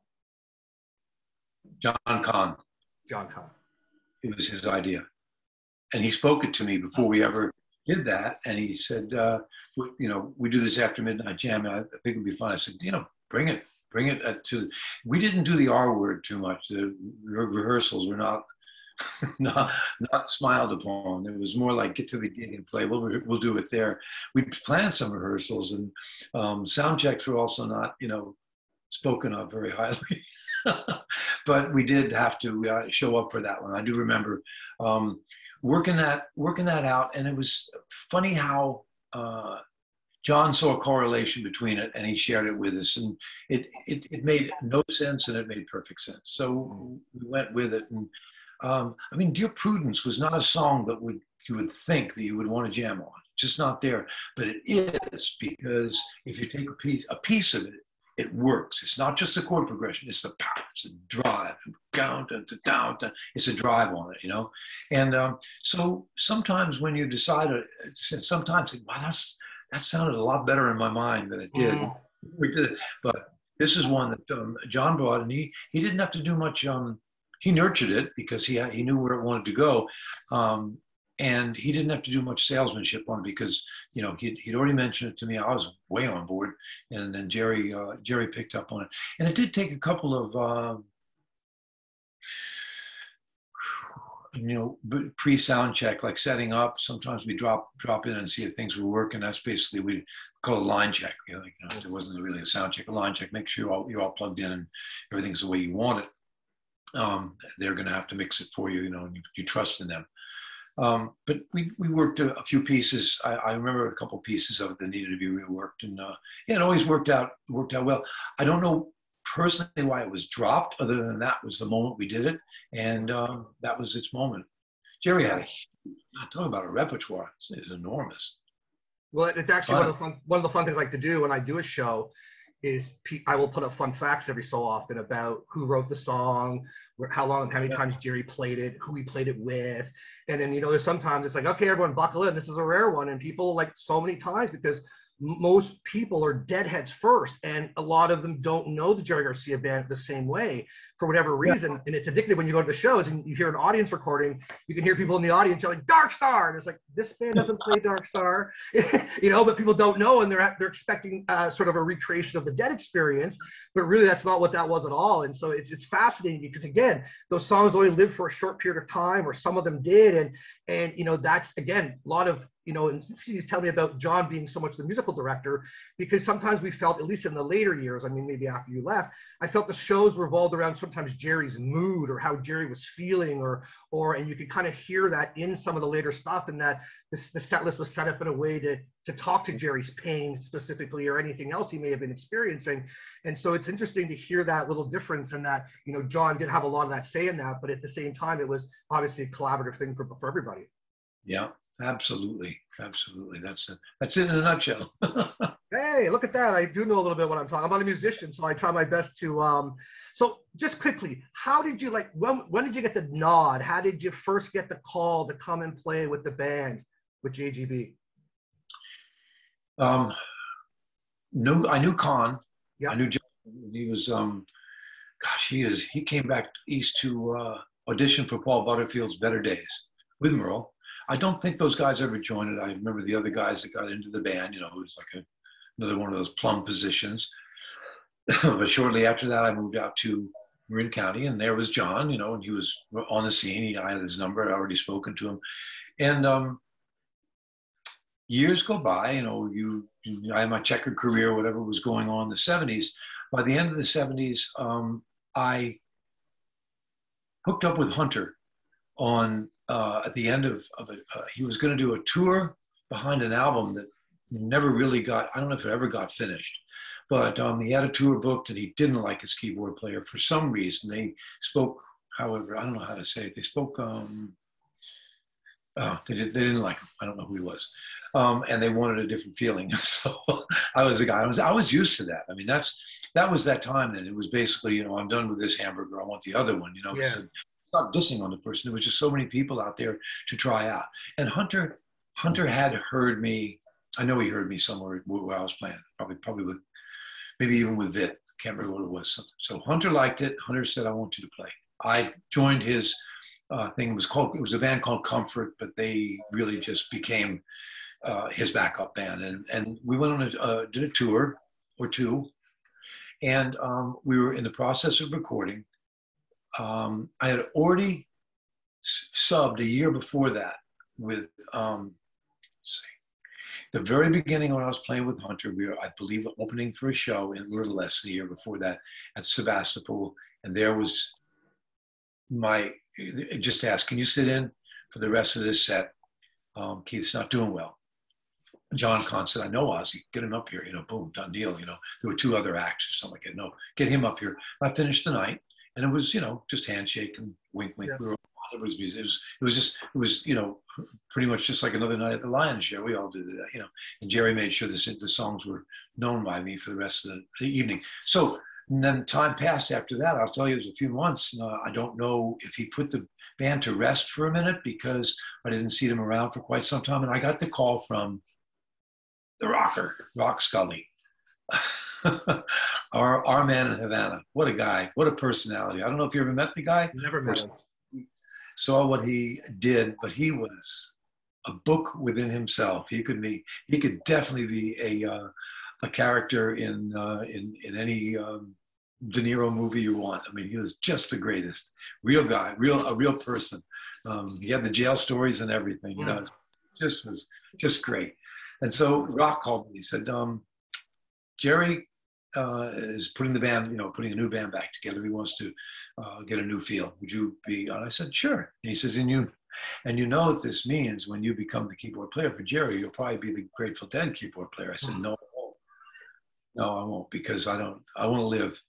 John Kahn. John Kahn. It was his idea. And he spoke it to me before we ever did that. And he said, uh, you know, we do this after midnight jam. I think it'd be fun. I said, you know, bring it, bring it uh, to, we didn't do the R word too much. The rehearsals were not, *laughs* not, not smiled upon. It was more like get to the gig and play. We'll, we'll do it there. We planned some rehearsals and um, sound checks were also not, you know, spoken of very highly. *laughs* but we did have to uh, show up for that one. I do remember um, working that working that out, and it was funny how uh, John saw a correlation between it, and he shared it with us, and it, it it made no sense, and it made perfect sense. So we went with it, and um, I mean, Dear Prudence was not a song that would you would think that you would want to jam on. Just not there, but it is because if you take a piece a piece of it it works. It's not just the chord progression, it's the power, it's the drive, down, down, down, down. It's a drive on it, you know? And um, so sometimes when you decide, uh, sometimes, wow, that's, that sounded a lot better in my mind than it did. Mm. We did it. But this is one that um, John brought, and he, he didn't have to do much. Um, he nurtured it because he, he knew where it wanted to go. Um, and he didn't have to do much salesmanship on it because you know he'd, he'd already mentioned it to me. I was way on board and then jerry uh, jerry picked up on it. And it did take a couple of uh, you know pre-sound check like setting up. Sometimes we drop drop in and see if things were working. That's basically we call a line check. You know, you know it wasn't really a sound check a line check. Make sure you're all, you're all plugged in and everything's the way you want it. Um, they're going to have to mix it for you you know and you, you trust in them Um, but we, we worked a, a few pieces. I, I, remember a couple pieces of it that needed to be reworked, and uh, yeah, it always worked out worked out well. I don't know personally why it was dropped, other than that was the moment we did it, and um, that was its moment. Jerry had a not talking about a repertoire; it's, it's enormous. Well, it's actually one of the fun one of the fun things I like to do when I do a show is I will put up fun facts every so often about who wrote the song, where, how long, how many times Jerry played it, who he played it with, and then you know there's sometimes it's like okay everyone buckle in, this is a rare one, and people like so many times because most people are deadheads first, and a lot of them don't know the Jerry Garcia band the same way for whatever reason. Yeah. And it's addictive when you go to the shows and you hear an audience recording. You can hear people in the audience yelling "Dark Star," and it's like this band doesn't play Dark Star, *laughs* you know. But people don't know, and they're they're expecting uh, sort of a recreation of the Dead experience, but really that's not what that was at all. And so it's it's fascinating because again, those songs only lived for a short period of time, or some of them did, and and you know that's again a lot of you know, and she's telling me about John being so much the musical director, because sometimes we felt, at least in the later years, I mean, maybe after you left, I felt the shows revolved around sometimes Jerry's mood or how Jerry was feeling, or, or, and you could kind of hear that in some of the later stuff, and that this, the set list was set up in a way to, to talk to Jerry's pain specifically, or anything else he may have been experiencing. And so it's interesting to hear that little difference, and that, you know, John did have a lot of that say in that, but at the same time, it was obviously a collaborative thing for, for everybody. Yeah, Absolutely, absolutely. That's it. That's it in a nutshell. *laughs* hey, look at that! I do know a little bit what I'm talking. I'm not a musician, so I try my best to. Um, so, just quickly, how did you like? When when did you get the nod? How did you first get the call to come and play with the band with JGB? Um, no, I knew Kahn. Yeah. I knew John. He was. Um, gosh, he is. He came back east to uh, audition for Paul Butterfield's Better Days with Merle I don't think those guys ever joined it. I remember the other guys that got into the band, you know, it was like a, another one of those plum positions. *laughs* but shortly after that, I moved out to Marin County, and there was John, you know, and he was on the scene. He, I had his number, I'd already spoken to him. And um, years go by, you know, you, I had my checkered career, whatever was going on in the 70s. By the end of the 70s, um, I hooked up with Hunter on uh, at the end of, of it, uh, he was going to do a tour behind an album that never really got, I don't know if it ever got finished, but um, he had a tour booked and he didn't like his keyboard player for some reason. They spoke, however, I don't know how to say it. They spoke, um, uh, they, did, they didn't like him. I don't know who he was. Um, and they wanted a different feeling. *laughs* So I was the guy, I was, I was used to that. I mean, that's, that was that time then. It was basically, you know, I'm done with this hamburger. I want the other one, you know, yeah not dissing on the person. There was just so many people out there to try out. And Hunter, Hunter had heard me. I know he heard me somewhere where I was playing, probably, probably with, maybe even with Vit. Can't remember what it was. So Hunter liked it. Hunter said, "I want you to play." I joined his uh, thing. It was called. It was a band called Comfort, but they really just became uh, his backup band. And and we went on a uh, did a tour or two, and um, we were in the process of recording um, I had already subbed a year before that with um, the very beginning when I was playing with Hunter, we were, I believe, opening for a show in a Little Less the year before that at Sebastopol, and there was my just asked, can you sit in for the rest of this set? Um, Keith's not doing well. John Kahn said, I know Ozzie, get him up here, you know, boom, done deal. You know, there were two other acts or something like that. No, get him up here. I finished the night and it was you know just handshake and wink wink. Yeah. We were it was, it was it was just it was you know pretty much just like another night at the Lion's Share. We all did that, you know. And Jerry made sure the the songs were known by me for the rest of the, the evening. So and then time passed after that. I'll tell you, it was a few months. Uh, I don't know if he put the band to rest for a minute because I didn't see them around for quite some time. And I got the call from the rocker, Rock Scully. *laughs* *laughs* our our man in Havana. What a guy! What a personality! I don't know if you ever met the guy. Never met him. Saw what he did, but he was a book within himself. He could be. He could definitely be a uh, a character in uh, in in any um, De Niro movie you want. I mean, he was just the greatest. Real guy, real a real person. Um, he had the jail stories and everything. You know, just was just great. And so Rock called me. He said, um, Jerry uh, is putting the band, you know, putting a new band back together. He wants to uh, get a new feel. Would you be? I said, sure. And he says, and you and you know what this means when you become the keyboard player for Jerry, you'll probably be the Grateful Dead keyboard player. I said, no, I won't. No, I won't because I don't, I want to live.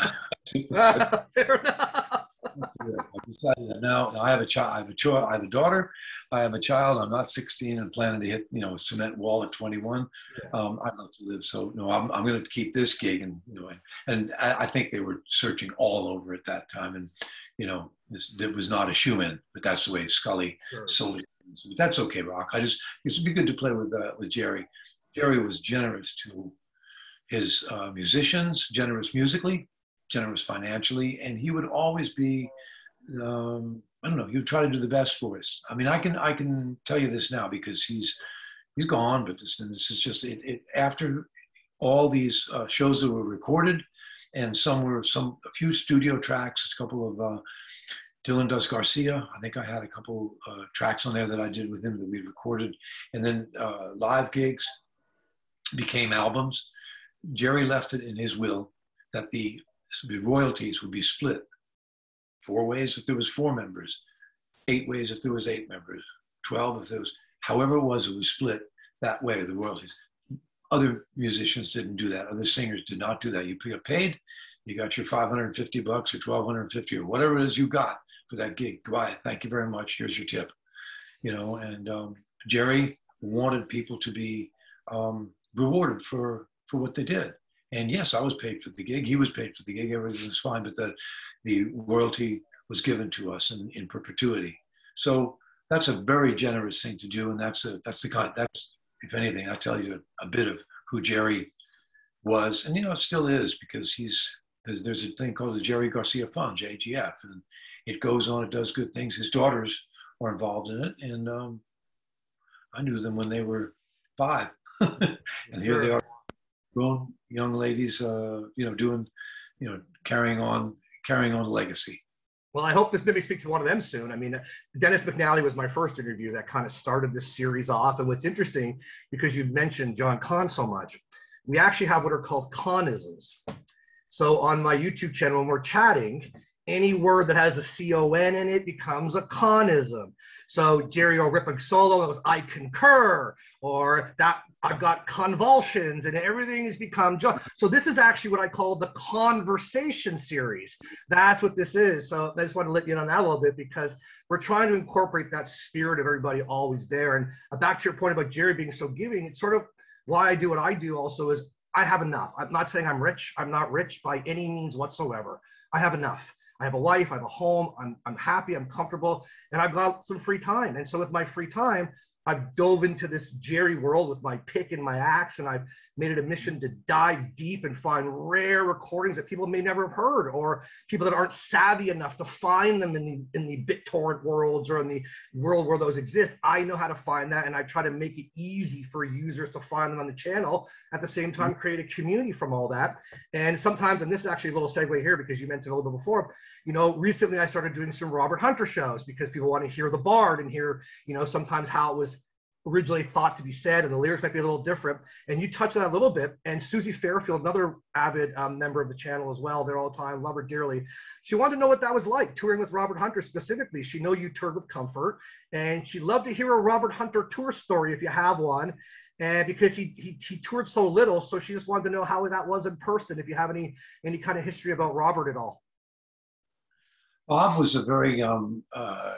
*laughs* *laughs* Fair enough. I decided that now, now I have a child, I have a child, I have a daughter, I have a child. I'm not 16 and planning to hit, you know, a cement wall at 21. Yeah. Um, I'd love to live. So no, I'm, I'm going to keep this gig and, you know, and I, I, think they were searching all over at that time. And, you know, this, it was not a shoe in, but that's the way Scully sure. sold it. But that's okay, Rock. I just, it would be good to play with, uh, with Jerry. Jerry was generous to his uh, musicians, generous musically, generous financially, and he would always be, um, I don't know, he would try to do the best for us. I mean, I can I can tell you this now because he's he's gone, but this this is just it, it after all these uh, shows that were recorded, and some were some a few studio tracks, a couple of. Uh, Dylan Does Garcia. I think I had a couple uh, tracks on there that I did with him that we recorded, and then uh, live gigs became albums. Jerry left it in his will that the the royalties would be split four ways if there was four members, eight ways if there was eight members, 12 if there was, however it was, it was split that way, the royalties. Other musicians didn't do that. Other singers did not do that. You got paid, you got your 550 bucks or 1250 or whatever it is you got for that gig. Goodbye. Thank you very much. Here's your tip. You know, and um, Jerry wanted people to be um, rewarded for for what they did. And yes, I was paid for the gig. He was paid for the gig. Everything was fine, but the, the royalty was given to us in, in perpetuity. So that's a very generous thing to do. And that's a, that's the kind, that's, if anything, I tell you a, a bit of who Jerry was. And, you know, it still is because he's, there's, there's a thing called the Jerry Garcia Fund, JGF, and it goes on, it does good things. His daughters are involved in it. And um, I knew them when they were five. *laughs* and here they are grown young ladies, uh, you know, doing, you know, carrying on, carrying on a legacy. Well, I hope this maybe speaks to one of them soon. I mean, Dennis McNally was my first interview that kind of started this series off. And what's interesting, because you mentioned John Kahn so much, we actually have what are called Kahnisms. So on my YouTube channel, when we're chatting, any word that has a C-O-N in it becomes a Kahnism. So Jerry a solo, it was I concur, or that I've got convulsions and everything has become so this is actually what I call the Kahnversation series. That's what this is. So I just want to let you in on that a little bit because we're trying to incorporate that spirit of everybody always there. And back to your point about Jerry being so giving, it's sort of why I do what I do also is I have enough. I'm not saying I'm rich. I'm not rich by any means whatsoever. I have enough. I have a life, I have a home, I'm, I'm happy, I'm comfortable, and I've got some free time. And so with my free time, I've dove into this Jerry world with my pick and my axe, and I've made it a mission to dive deep and find rare recordings that people may never have heard, or people that aren't savvy enough to find them in the in the BitTorrent worlds or in the world where those exist. I know how to find that, and I try to make it easy for users to find them on the channel. At the same time, create a community from all that. And sometimes, and this is actually a little segue here because you mentioned a little bit before. You know, recently I started doing some Robert Hunter shows because people want to hear the Bard and hear, you know, sometimes how it was originally thought to be said, and the lyrics might be a little different. And you touched on that a little bit. And Susie Fairfield, another avid um, member of the channel as well, there all the time, love her dearly. She wanted to know what that was like touring with Robert Hunter specifically. She know you toured with Comfort, and she'd love to hear a Robert Hunter tour story if you have one. And because he, he he toured so little, so she just wanted to know how that was in person. If you have any any kind of history about Robert at all. Bob was a very um, uh,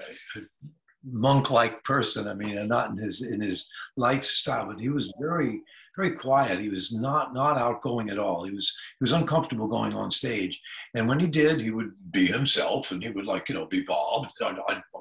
monk-like person. I mean, and not in his in his lifestyle, but he was very very quiet. He was not not outgoing at all. He was he was uncomfortable going on stage, and when he did, he would be himself, and he would like you know be Bob. I'm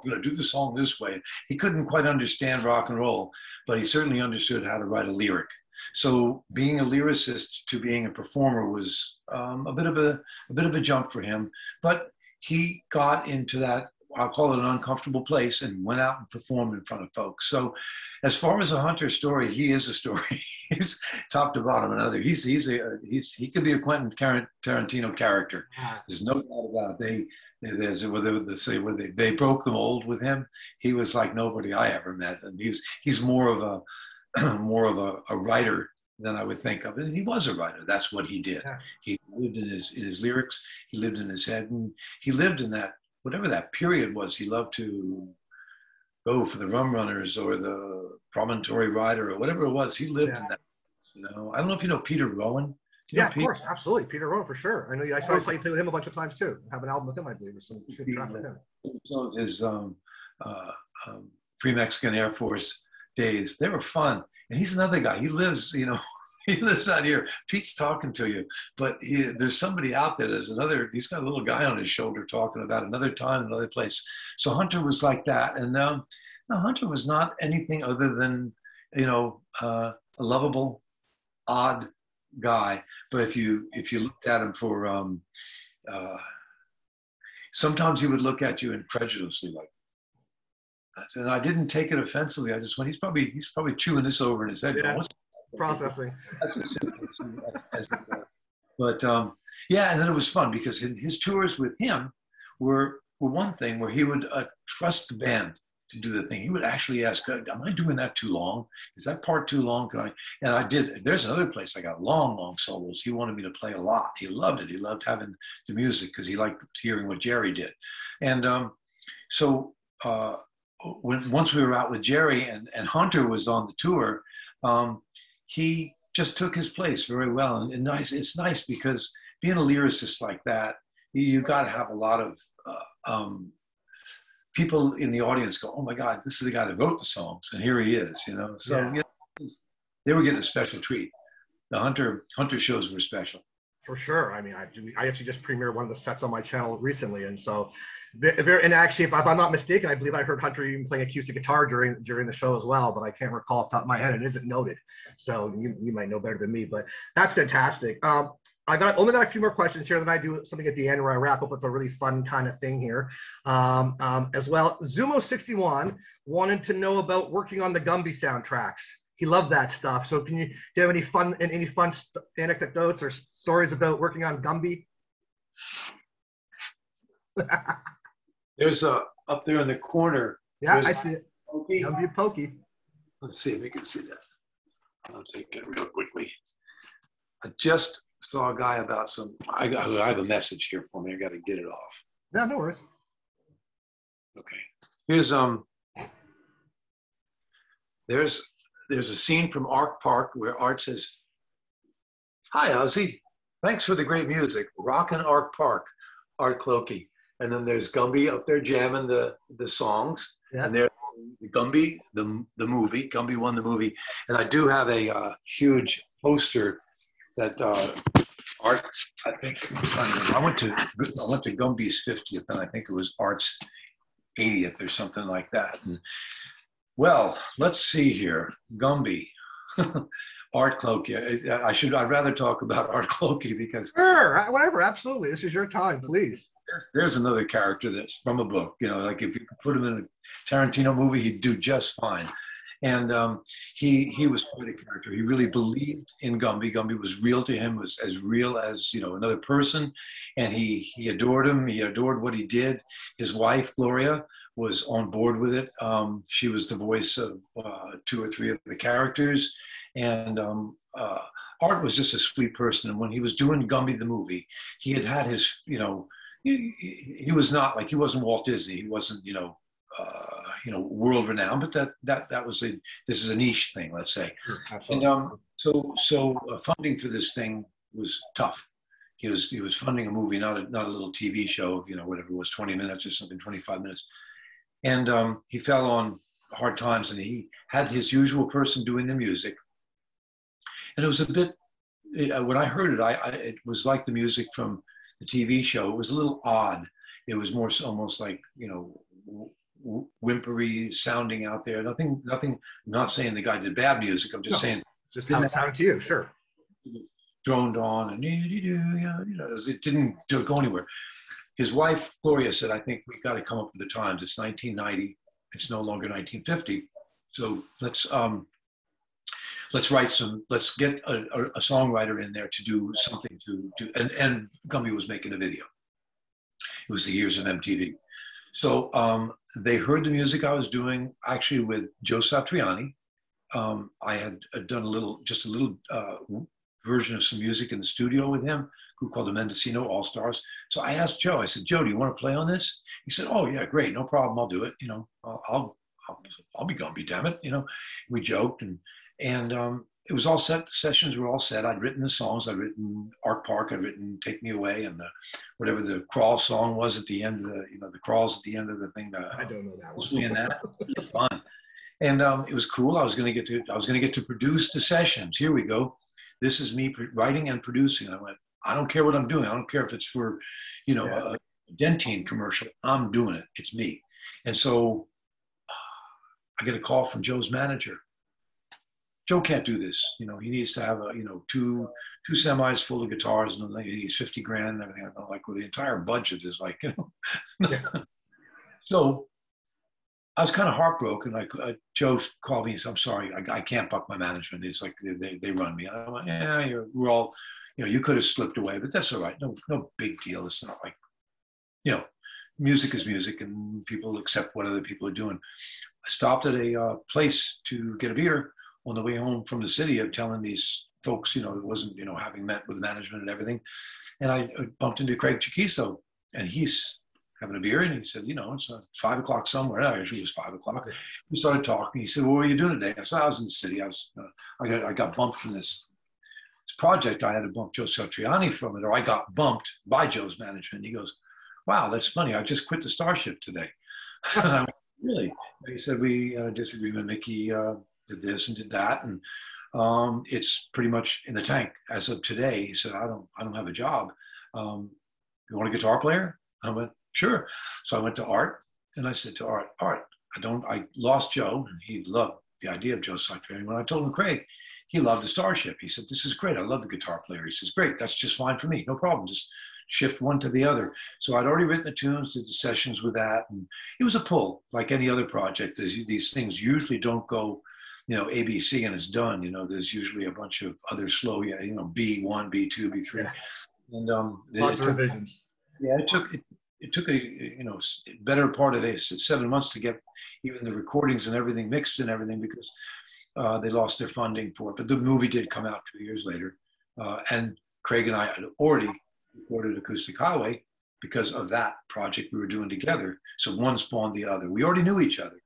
going to do the song this way. He couldn't quite understand rock and roll, but he certainly understood how to write a lyric. So being a lyricist to being a performer was um, a bit of a, a bit of a jump for him, but he got into that I'll call it an uncomfortable place and went out and performed in front of folks. So, as far as a hunter story, he is a story. *laughs* he's top to bottom another. He's he's a he's he could be a Quentin Tarantino character. There's no doubt about it. They there's whether they say where they, they broke the mold with him. He was like nobody I ever met, and he's he's more of a *clears throat* more of a, a writer than I would think of. And he was a writer. That's what he did. He lived in his in his lyrics. He lived in his head, and he lived in that whatever that period was, he loved to go for the Rum Runners or the Promontory Rider or whatever it was. He lived Yeah. in that. You know, I don't know if you know Peter Rowan. You Yeah, of Peter? course, absolutely. Peter Rowan for sure. I know. You, I saw, I saw you play with him a bunch of times too. Have an album with him, I believe, or some good track with him. some of his um, uh, um, Free Mexican Air Force days. They were fun. And he's another guy. He lives, you know, *laughs* he lives out here. Pete's talking to you, but he, there's somebody out there. There's another. He's got a little guy on his shoulder talking about another time, another place. So Hunter was like that, and um, no, Hunter was not anything other than, you know, uh, a lovable, odd guy. But if you if you looked at him for um, uh, sometimes he would look at you incredulously like and I didn't take it offensively. I just went, he's probably he's probably chewing this over in his head. Yeah. going, "What Processing. that's as simple as, it. But um, yeah, and then it was fun because his, his tours with him were were one thing where he would uh, trust the band to do the thing. He would actually ask, "Uh, "Am I doing that too long? Is that part too long? Can I?" And I did. There's another place I got long, long solos. He wanted me to play a lot. He loved it. He loved having the music because he liked hearing what Jerry did. And um, so uh, when once we were out with Jerry and, and Hunter was on the tour, um, he just took his place very well. And, and nice, it's nice because being a lyricist like that, you, you got to have a lot of uh, um, people in the audience go, "Oh my God, this is the guy that wrote the songs, and here he is." You know, so Yeah. they were getting a special treat. The Hunter Hunter shows were special. For sure. I mean, I do. I actually just premiered one of the sets on my channel recently, and so. And actually, if I'm not mistaken, I believe I heard Hunter even playing acoustic guitar during during the show as well, but I can't recall off the top of my head. And it isn't noted, so you, you might know better than me. But that's fantastic. Um, I got only got a few more questions here. Then I do something at the end where I wrap up with a really fun kind of thing here, um, um, as well. Zumo61 wanted to know about working on the Gumby soundtracks. He loved that stuff. So can you do you have any fun and any fun st- anecdotes or stories about working on Gumby? *laughs* There's a up there in the corner. Yeah, I see it. Okay. Gumby Pokey. Let's see if we can see that. I'll take it real quickly. I just saw a guy about some. I got. I have a message here for me. I got to get it off. No, no worries. Okay. Here's um. There's there's a scene from Ark Park where Art says, "Hi Ozzie, thanks for the great music. Rockin' Ark Park, Art Clokey." And then there's Gumby up there jamming the the songs, Yeah. and there's Gumby the the movie. Gumby won the movie, and I do have a uh, huge poster that uh, Art. I think I went to I went to Gumby's 50th, and I think it was Art's 80th or something like that. And, well, let's see here. Gumby. *laughs* Art Clokey. I should, I'd rather talk about *laughs* Art Clokey because Sure, uh, whatever. Absolutely. This is your time, please. there's, there's another character that's from a book. You know, like if you could put him in a Tarantino movie, he'd do just fine. And um, he he was quite a character. He really believed in Gumby. Gumby was real to him, was as real as you know another person, and he he adored him. He adored what he did. His wife Gloria was on board with it. Um, she was the voice of uh, two or three of the characters, and um, uh, Art was just a sweet person. And when he was doing Gumby the movie, he had had his you know he, he- was not like he wasn't Walt Disney. He wasn't you know uh, you know world renowned, but that that that was a this is a niche thing, let's say. And um, so so uh, funding for this thing was tough. He was he was funding a movie, not a not a little TV show of you know whatever it was, twenty minutes or something, twenty five minutes, and um, he fell on hard times, and he had his usual person doing the music, and it was a bit. uh, When I heard it, I, I it was like the music from the TV show. It was a little odd. It was more almost like you know whimpery sounding out there. Nothing, nothing. I'm not saying the guy did bad music. I'm just No. saying Just how it sounded to you. Sure. droned on and you know it didn't go anywhere. His wife Gloria said, "I think we've got to come up with the times. It's 1990. It's no longer 1950. So let's um, let's write some. Let's get a, a, songwriter in there to do something to do." And and Gumby was making a video. It was the years of MTV. So um, they heard the music I was doing actually with Joe Satriani. Um, I had uh, done a little, just a little uh, version of some music in the studio with him, group called the Mendocino All Stars. So I asked Joe, I said, Joe, do you want to play on this? He said, Oh yeah, great, no problem, I'll do it. You know, I'll I'll, I'll, I'll be Gumby, damn it. You know, we joked and, and um, it was all set. Sessions were all set. I'd written the songs. I'd written Ark Park. I'd written Take Me Away and the, whatever the crawl song was at the end of the, you know, the crawls at the end of the thing. The, I don't know that was one. that. It was fun. And um, it was cool. I was going to get to, I was going to get to produce the sessions. Here we go. This is me writing and producing. I went, I don't care what I'm doing. I don't care if it's for, you know, yeah. a Dentyne commercial. I'm doing it. It's me. And so I get a call from Joe's manager Joe can't do this. You know, he needs to have a, you know, two two semis full of guitars and he needs 50 grand and everything. I'm like, well, the entire budget is like, *laughs* you know. so I was kind of heartbroken. Like uh, Joe called me and said, I'm sorry, I, I can't buck my management. It's like they, they run me. I'm like, yeah, we're all, you know, you could have slipped away, but that's all right. No, no big deal. It's not like, you know, music is music and people accept what other people are doing. I stopped at a uh, place to get a beer on the way home from the city of telling these folks, you know, it wasn't, you know, having met with management and everything. And I bumped into Craig Chaquico and he's having a beer and he said, you know, it's uh, five o'clock somewhere. No, actually it was five o'clock. We started talking. He said, well, what are you doing today? I said, I was in the city. I was, uh, I got, I got bumped from this project. I had to bump Joe Satriani from it, or I got bumped by Joe's management. He goes, wow, that's funny. I just quit the Starship today. *laughs* really? He said, we uh, disagree with Mickey, uh, did this and did that, and um, it's pretty much in the tank as of today. He said, "I don't, I don't have a job. Um, you want a guitar player?" I went, "Sure." So I went to Art, and I said to Art, "Art, I don't. I lost Joe, and he loved the idea of Joe Satriani. When I told him Craig, he loved the Starship. He said, "This is great. I love the guitar player." He says, "Great. That's just fine for me. No problem. Just shift one to the other. So I'd already written the tunes, did the sessions with that, and it was a pull, like any other project. These things usually don't go you know ABC and it's done. You know, there's usually a bunch of other slow, yeah, you know, B one, B two, B three, yeah. and um, lots of revisions. Yeah, it took it, it took a you know better part of this seven months to get even the recordings and everything mixed and everything because uh, they lost their funding for it. But the movie did come out two years later, uh, and Craig and I had already recorded Acoustic Highway because of that project we were doing together. So one spawned the other. We already knew each other,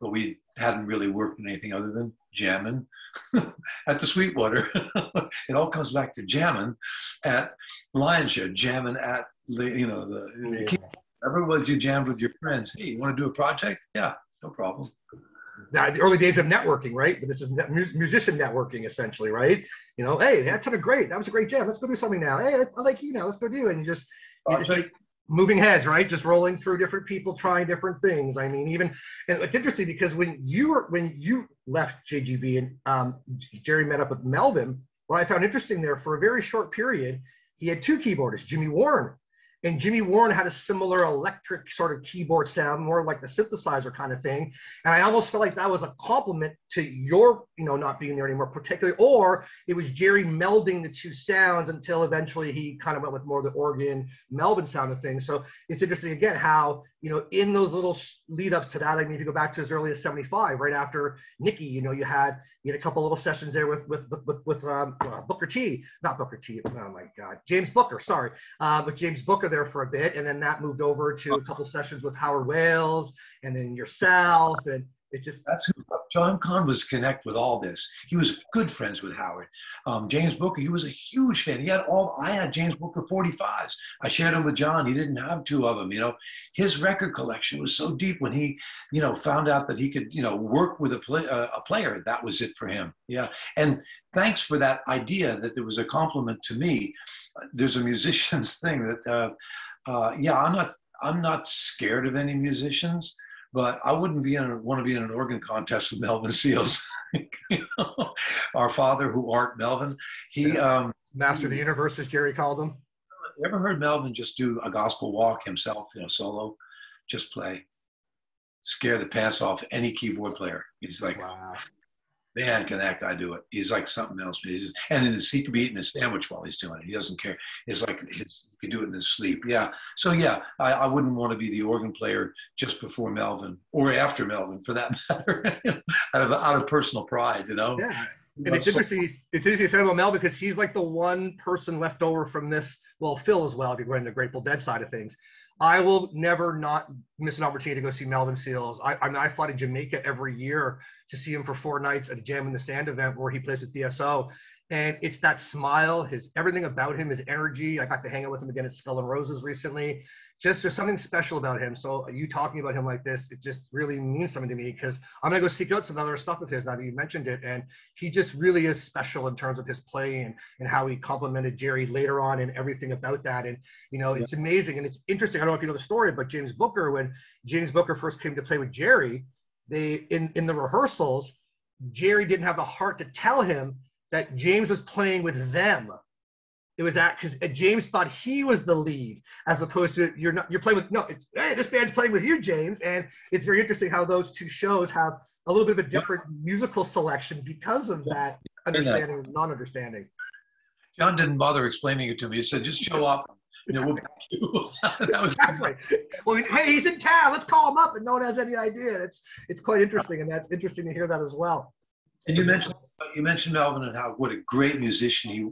but we hadn't really worked in anything other than jamming *laughs* at the Sweetwater. *laughs* it all comes back to jamming at Lion's Share, jamming at you know the. Yeah. Everyone's you jammed with your friends. Hey, you want to do a project? Yeah, no problem. Now, the early days of networking, right? But this is musician networking, essentially, right? You know, hey, that sounded great. That was a great jam. Let's go do something now. Hey, I like you now. Let's go do it. And you just, you just like, moving heads, right? Just rolling through different people, trying different things. I mean, even and it's interesting because when you were when you left JGB and um, Jerry met up with Melvin, what I found interesting there for a very short period, he had two keyboardists, Jimmy Warren and Jimmy Warren had a similar electric sort of keyboard sound, more like the synthesizer kind of thing. And I almost felt like that was a compliment to your, you know, not being there anymore, particularly, or it was Jerry melding the two sounds until eventually he kind of went with more the organ Melvin sound of things. So it's interesting again how, you know, in those little lead ups to that, I mean, if you go back to as early as 75, right after Nicky, you know, you had you had a couple little sessions there with with with, with um, uh, Booker T, not Booker T, oh my God, James Booker, sorry, uh, with James Booker there for a bit, and then that moved over to a couple sessions with Howard Wales, and then yourself, and it just that's who John Kahn was connect with all this. He was good friends with Howard. Um, James Booker, he was a huge fan. He had all. I had James Booker 45s. I shared them with John. He didn't have two of them. You know, his record collection was so deep. When he, you know, found out that he could, you know, work with a play, uh, a player, that was it for him. Yeah. And thanks for that idea that there was a compliment to me. There's a musician's *laughs* thing that, uh, uh, yeah, I'm not. I'm not scared of any musicians but I wouldn't be in a, want to be in an organ contest with Melvin Seals. *laughs* you know, our father, who Art Melvin, he um, master of the universe, as Jerry called him. You ever heard Melvin just do a gospel walk himself, you know, solo, just play, scare the pants off any keyboard player. He's like, wow man, can that guy do it? He's like something else. He's, and then he could be eating a sandwich while he's doing it. He doesn't care. It's like his, he could do it in his sleep. Yeah. So yeah, I, I, wouldn't want to be the organ player just before Melvin or after Melvin, for that *laughs* matter, *laughs* out of out of personal pride, you know. Yeah. And it's interesting. It's interesting to say about Mel because he's like the one person left over from this. Well, Phil as well, if you're going to the Grateful Dead side of things I will never not miss an opportunity to go see Melvin Seals. I, I mean, I fly to Jamaica every year to see him for four nights at a Jam in the Sand event where he plays with DSO. And it's that smile, his everything about him, his energy. I got to hang out with him again at Skull and Roses recently just there's something special about him. So you talking about him like this, it just really means something to me because I'm gonna go seek out some other stuff of his now that you mentioned it. And he just really is special in terms of his play and, and how he complimented Jerry later on and everything about that. And you know, it's amazing and it's interesting. I don't know if you know the story, but James Booker, when James Booker first came to play with Jerry, they in, in the rehearsals, Jerry didn't have the heart to tell him that James was playing with them it was that because uh, James thought he was the lead, as opposed to you're not you're playing with no. It's hey, this band's playing with you, James, and it's very interesting how those two shows have a little bit of a different yeah. musical selection because of that understanding and non-understanding. John didn't bother explaining it to me. He said, "Just show up." You know, we'll be *laughs* you. *laughs* that was exactly. Well, hey, he's in town. Let's call him up, and no one has any idea. It's it's quite interesting, and that's interesting to hear that as well. And you mentioned you mentioned Melvin and how what a great musician he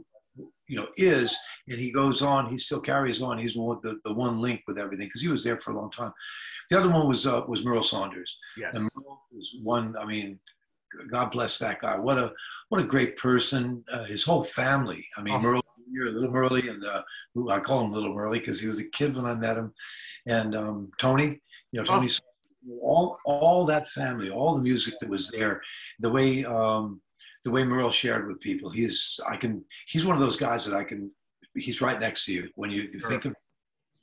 you know is and he goes on he still carries on he's one the, the one link with everything because he was there for a long time the other one was uh, was merle saunders yes. and merle was one i mean god bless that guy what a what a great person uh, his whole family i mean oh. merle little Merle, and uh, I call him Little Merle because he was a kid when I met him, and um, Tony, you know, Tony, oh. all all that family, all the music that was there, the way um, the way Merle shared with people. He's I can he's one of those guys that I can he's right next to you when you, you sure. think of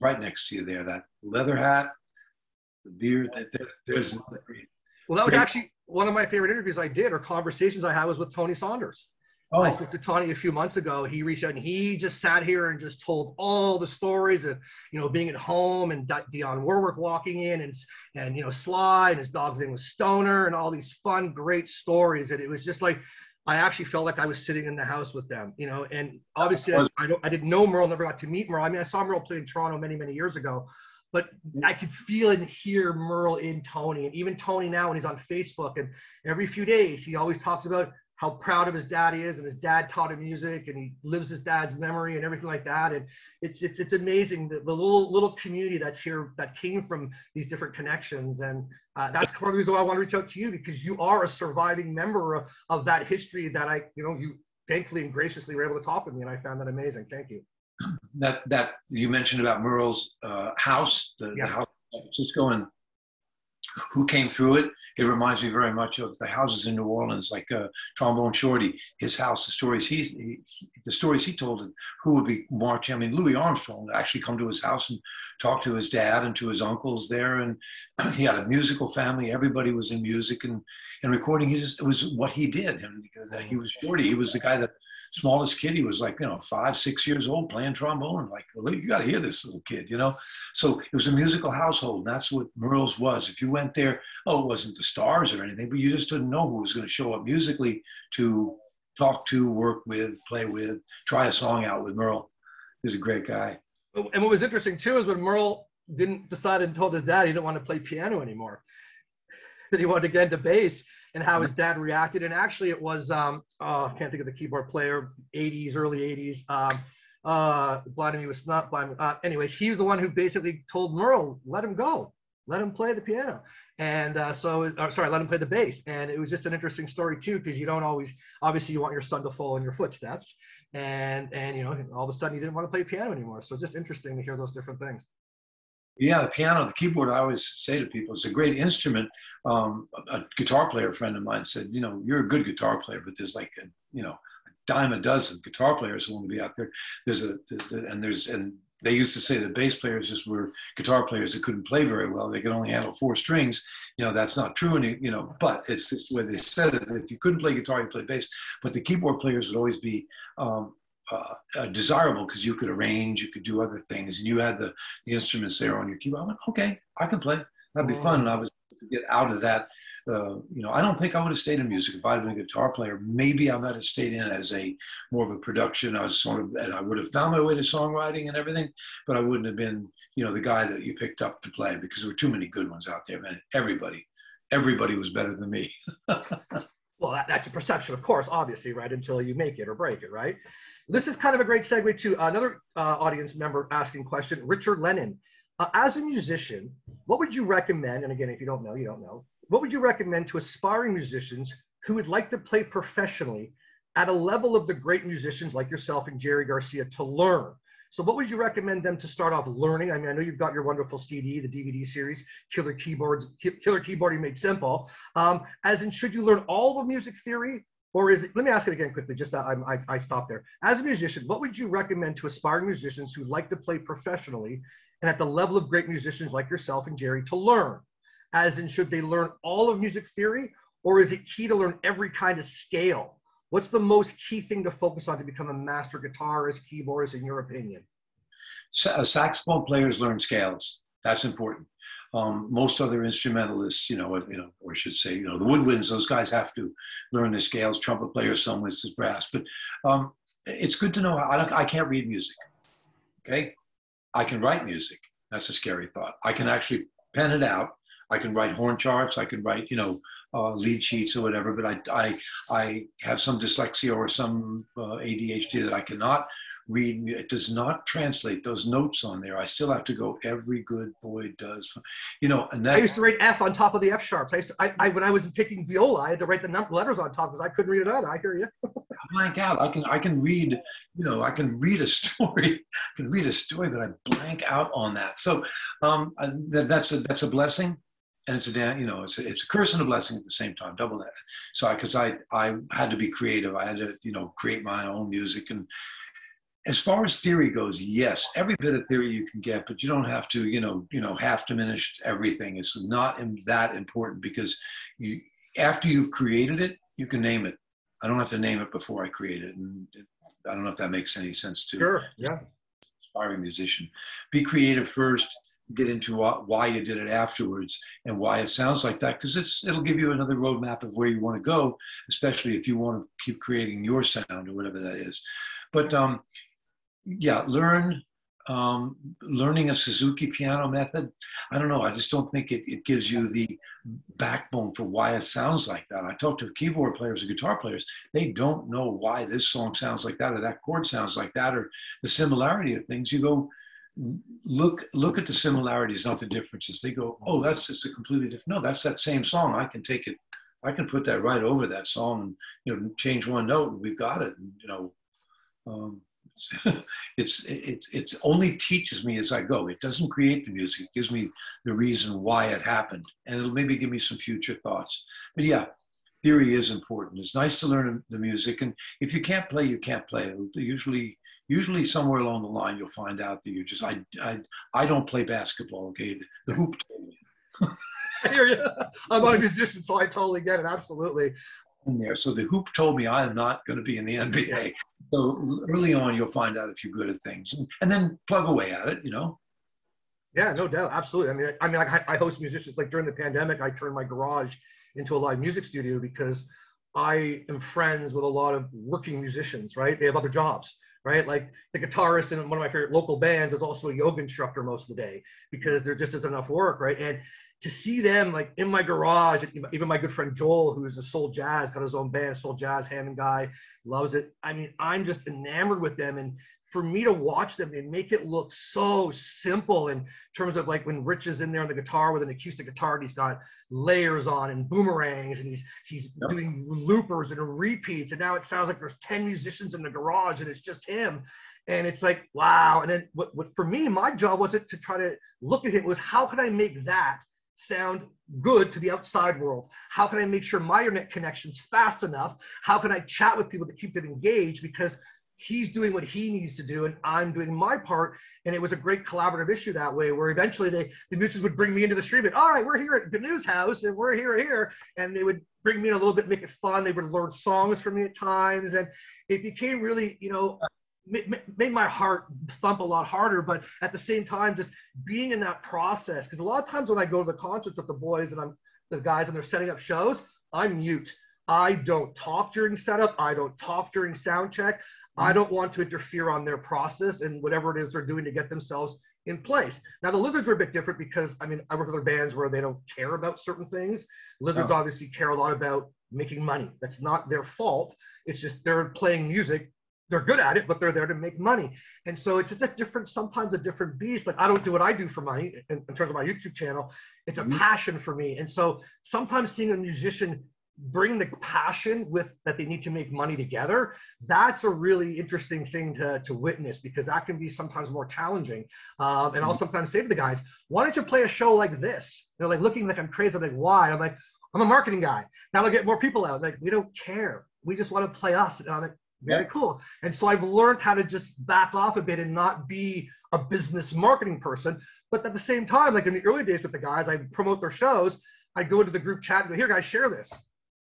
right next to you there that leather hat, the beard. There, there's well, that was actually one of my favorite interviews I did or conversations I had was with Tony Saunders. Oh. I spoke to Tony a few months ago. He reached out and he just sat here and just told all the stories of, you know, being at home and Dionne Warwick walking in and, and, you know, Sly and his dog's name was Stoner and all these fun, great stories. And it was just like, I actually felt like I was sitting in the house with them, you know, and obviously I, I, don't, I didn't know Merle, never got to meet Merle. I mean, I saw Merle play in Toronto many, many years ago, but I could feel and hear Merle in Tony and even Tony now when he's on Facebook and every few days, he always talks about how proud of his dad he is and his dad taught him music and he lives his dad's memory and everything like that. And it's it's it's amazing the, the little little community that's here that came from these different connections. And uh, that's part of the reason why I want to reach out to you because you are a surviving member of, of that history that I you know you thankfully and graciously were able to talk with me and I found that amazing. Thank you. *clears throat* That that you mentioned about Merle's uh, house the, yeah. the house in San Francisco and who came through it. It reminds me very much of the houses in New Orleans, like uh, Trombone Shorty, his house, the stories he, he, the stories he told, who would be marching. I mean, Louis Armstrong actually come to his house and talk to his dad and to his uncles there, and *clears throat* he had a musical family. Everybody was in music and and recording. He just it was what he did, and he was Shorty. He was the guy that smallest kid, he was like, you know, five, six years old playing trombone. Like, well, you got to hear this little kid, you know? So it was a musical household. And that's what Merle's was. If you went there, oh, it wasn't the stars or anything, but you just didn't know who was going to show up musically to talk to, work with, play with, try a song out with Merle. He's a great guy. And what was interesting too is when Merle didn't decide and told his dad he didn't want to play piano anymore, *laughs* that he wanted to get into bass and how his dad reacted. And actually, it was um, uh, I can't think of the keyboard player, 80s, early 80s. Um, uh, Vladimir was not Vladimir. Uh, anyways, he was the one who basically told Merle, let him go, let him play the piano. And uh, so, uh, sorry, let him play the bass. And it was just an interesting story too, because you don't always, obviously, you want your son to follow in your footsteps. And and you know, all of a sudden, he didn't want to play piano anymore. So it's just interesting to hear those different things. Yeah, the piano, the keyboard. I always say to people, it's a great instrument. Um, a, guitar player friend of mine said, you know, you're a good guitar player, but there's like a, you know, a dime a dozen guitar players who want to be out there. There's a, and there's, and they used to say that bass players just were guitar players that couldn't play very well. They could only handle four strings. You know, that's not true. And, you know, but it's just the they said it. If you couldn't play guitar, you play bass. But the keyboard players would always be um, uh, uh, desirable because you could arrange, you could do other things, and you had the, the instruments there on your keyboard. I went, okay, I can play. That'd be fun. And I was to get out of that. Uh, you know, I don't think I would have stayed in music if I'd been a guitar player. Maybe I might have stayed in as a more of a production. I was sort of, and I would have found my way to songwriting and everything, but I wouldn't have been, you know, the guy that you picked up to play because there were too many good ones out there, man. Everybody, everybody was better than me. *laughs* well, that, that's a perception, of course, obviously, right? Until you make it or break it, right? This is kind of a great segue to another uh, audience member asking question. Richard Lennon uh, as a musician, what would you recommend? And again, if you don't know, you don't know. What would you recommend to aspiring musicians who would like to play professionally at a level of the great musicians like yourself and Jerry Garcia to learn? So what would you recommend them to start off learning? I mean, I know you've got your wonderful CD, the DVD series, Killer Keyboards, Killer Keyboarding Made Simple. Um, as in, should you learn all the music theory or is it, let me ask it again quickly, just I, I, I stopped there. As a musician, what would you recommend to aspiring musicians who like to play professionally and at the level of great musicians like yourself and Jerry to learn? As in, should they learn all of music theory or is it key to learn every kind of scale? What's the most key thing to focus on to become a master guitarist, keyboardist, in your opinion? Uh, saxophone players learn scales. That's important. Um, most other instrumentalists, you know, you know, or should say, you know, the woodwinds, those guys have to learn the scales. Trumpet players, some with the brass. But um, it's good to know. I, don't, I can't read music. Okay, I can write music. That's a scary thought. I can actually pen it out. I can write horn charts. I can write, you know, uh, lead sheets or whatever. But I, I, I have some dyslexia or some uh, ADHD that I cannot read. It does not translate those notes on there. I still have to go. Every good boy does, you know. And I used to write F on top of the F sharps. I, used to, I, I when I was taking viola, I had to write the number, letters on top because I couldn't read it either. I hear you. *laughs* blank out. I can I can read, you know, I can read a *laughs* story. I can read a story, but I blank out on that. So um, that, that's a that's a blessing and it's a you know, it's a, it's a curse and a blessing at the same time, double that. So, because I, I, I had to be creative, I had to, you know, create my own music, and as far as theory goes, yes, every bit of theory you can get, but you don't have to, you know, you know, half diminished everything. It's not that important because you, after you've created it, you can name it. I don't have to name it before I create it, and I don't know if that makes any sense to sure, yeah, aspiring musician. Be creative first. Get into why you did it afterwards and why it sounds like that because it's it'll give you another roadmap of where you want to go, especially if you want to keep creating your sound or whatever that is. But um, yeah, learn um, learning a Suzuki piano method. I don't know. I just don't think it, it gives you the backbone for why it sounds like that. I talk to keyboard players and guitar players. They don't know why this song sounds like that or that chord sounds like that or the similarity of things. You go look look at the similarities, not the differences. They go, oh, that's just a completely different. No, that's that same song. I can take it. I can put that right over that song and you know change one note and we've got it. And, you know. Um, *laughs* it's it's it's only teaches me as I go. It doesn't create the music. It gives me the reason why it happened, and it'll maybe give me some future thoughts. But yeah, theory is important. It's nice to learn the music, and if you can't play, you can't play. Usually, usually somewhere along the line, you'll find out that you're just I I I don't play basketball. Okay, the hoop told me. I hear you. I'm not a musician, so I totally get it. Absolutely in there. So the hoop told me I'm not going to be in the NBA. So early on, you'll find out if you're good at things, and, and then plug away at it. You know. Yeah, no doubt, absolutely. I mean, I, I mean, I, I host musicians. Like during the pandemic, I turned my garage into a live music studio because I am friends with a lot of working musicians. Right, they have other jobs. Right, like the guitarist in one of my favorite local bands is also a yoga instructor most of the day because there just isn't enough work. Right, and to see them like in my garage, even my good friend Joel, who's a soul jazz, got his own band, soul jazz Hammond guy, loves it. I mean, I'm just enamored with them. And for me to watch them, they make it look so simple in terms of like when Rich is in there on the guitar with an acoustic guitar, and he's got layers on and boomerangs, and he's he's yep. doing loopers and repeats, and now it sounds like there's 10 musicians in the garage and it's just him. And it's like, wow. And then what, what for me, my job wasn't to try to look at him, was how can I make that sound good to the outside world? How can I make sure my internet connection's fast enough? How can I chat with people to keep them engaged? Because he's doing what he needs to do and I'm doing my part. And it was a great collaborative issue that way, where eventually they, the musicians would bring me into the stream and, all right, we're here at the news house and we're here, here. And they would bring me in a little bit, make it fun. They would learn songs from me at times. And it became really, you know, made my heart thump a lot harder but at the same time just being in that process because a lot of times when i go to the concerts with the boys and i'm the guys and they're setting up shows i'm mute i don't talk during setup i don't talk during sound check i don't want to interfere on their process and whatever it is they're doing to get themselves in place now the lizards are a bit different because i mean i work with other bands where they don't care about certain things lizards oh. obviously care a lot about making money that's not their fault it's just they're playing music they're good at it, but they're there to make money. And so it's just a different, sometimes a different beast. Like I don't do what I do for money in, in terms of my YouTube channel. It's a mm-hmm. passion for me. And so sometimes seeing a musician bring the passion with that they need to make money together that's a really interesting thing to, to witness because that can be sometimes more challenging. Um, and i'll mm-hmm. sometimes say to the guys why don't you play a show like this? They're like looking like i'm crazy. I'm like why? I'm like i'm a marketing guy. That'll get more people out. Like we don't care. We just want to play us. And i'm like very yeah. cool. And so i've learned how to just back off a bit and not be a business marketing person. But at the same time like in the early days with the guys i promote their shows. I go into the group chat and go here guys share this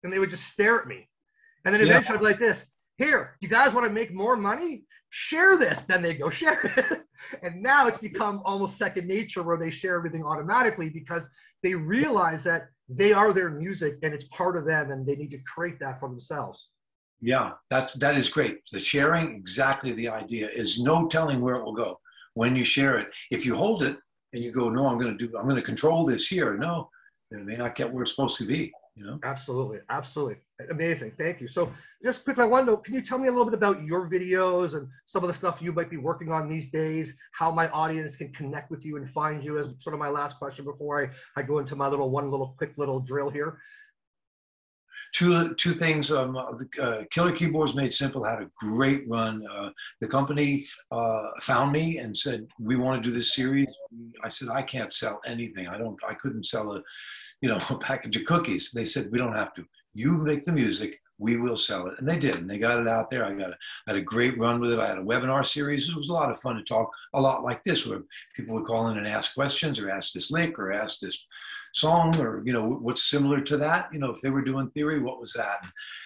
and they would just stare at me. And then eventually yeah. I'd be like this, here, you guys want to make more money? Share this. Then they go *laughs* share it. and now it's become almost second nature where they share everything automatically because they realize that they are their music and it's part of them and they need to create that for themselves. Yeah, that's that is great. The sharing, exactly the idea is no telling where it will go when you share it. If you hold it and you go, no, I'm going to do, I'm going to control this here. No, it may not get where it's supposed to be you know? Absolutely absolutely. Amazing thank you. So just quickly i want to know can you tell me a little bit about your videos and some of the stuff you might be working on these days? How my audience can connect with you and find you as sort of my last question before i, I go into my little one little quick little drill here two two things. Um, uh, Killer Keyboards Made Simple had a great run. Uh, the company uh, found me and said, "We want to do this series." I said, "I can't sell anything. I don't. I couldn't sell a you know, *laughs* a package of cookies. They said, we don't have to. You make the music, we will sell it. And they did, and they got it out there. I got a, had a great run with it. I had a webinar series. It was a lot of fun to talk a lot like this, where people would call in and ask questions or ask this link or ask this song or, you know, what's similar to that. You know, if they were doing theory, what was that?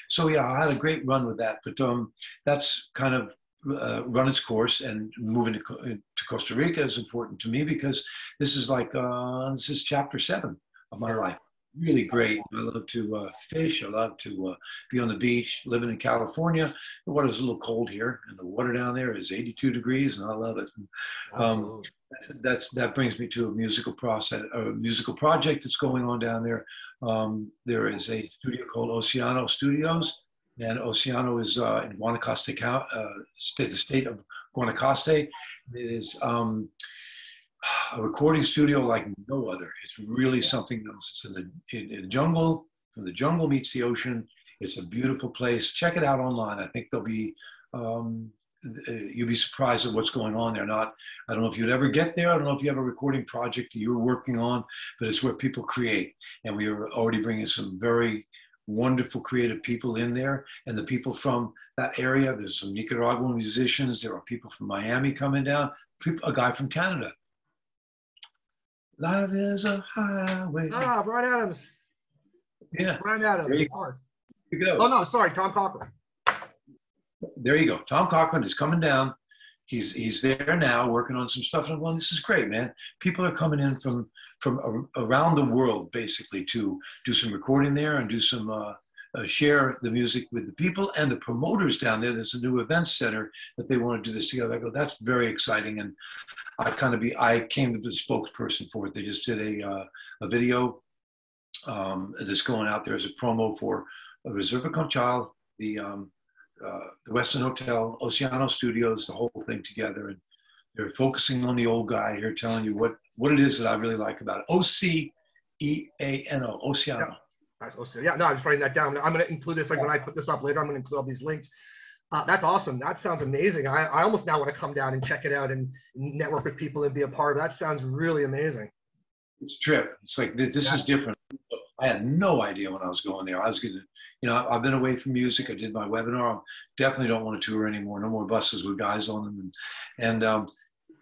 So yeah, I had a great run with that. But um, that's kind of uh, run its course and moving to, to, Costa Rica is important to me because this is like uh, this is chapter seven of my life. Really great. I love to uh, fish. I love to uh, be on the beach. Living in California, the water's a little cold here, and the water down there is 82 degrees, and I love it. Um, that's, that's, that brings me to a musical process, a musical project that's going on down there. Um, there is a studio called Oceano Studios, and Oceano is uh, in Guanacaste, uh, state, the state of Guanacaste. It is um, a recording studio like no other. It's really something else. It's in the in, in jungle. From the jungle meets the ocean. It's a beautiful place. Check it out online. I think there'll be um, uh, you'll be surprised at what's going on there. Not, I don't know if you'd ever get there. I don't know if you have a recording project that you're working on, but it's where people create. And we are already bringing some very wonderful creative people in there. And the people from that area, there's some Nicaraguan musicians. There are people from Miami coming down, a guy from Canada. Life is a highway. Ah, Bryan Adams. Yeah. Bryan Adams. There you, you go. Oh, no, sorry, Tom Cochrane. There you go. Tom Cochrane is coming down. He's he's there now working on some stuff. And I'm going, this is great, man. People are coming in from from around the world basically to do some recording there and do some uh, uh, share the music with the people and the promoters down there. There's a new events center that they want to do this together. I go, that's very exciting. And I kind of be, I came to be the spokesperson for it. They just did a, uh, a video um, that's going out there as a promo for Reserva Conchal, the, um, uh, the Westin Hotel, Oceano Studios, the whole thing together. And they're focusing on the old guy here, telling you what, what it is that I really like about it. O C E A N O, Oceano. Yeah. Yeah, no, I'm just writing that down. I'm going to include this, like when I put this up later, I'm going to include all these links. Uh, that's awesome. That sounds amazing. I, I almost now want to come down and check it out and network with people and be a part of. That sounds really amazing. It's a trip. It's like this yeah. is different. I had no idea when I was going there. I was going to, you know, I've been away from music. I did my webinar. I definitely don't want to tour anymore. No more buses with guys on them. And, and um,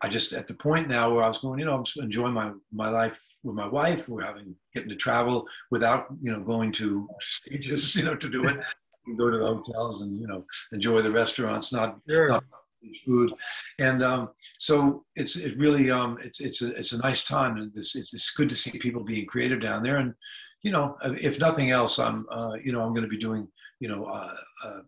I just at the point now where I was going, you know, I'm enjoying my my life with my wife. We're having getting to travel without you know going to stages, *laughs* you know, to do it. We go to the hotels and you know enjoy the restaurants, not, sure. not food, and um, so it's it really um, it's it's a it's a nice time and this it's, it's good to see people being creative down there and you know if nothing else I'm uh, you know I'm going to be doing you know uh, uh,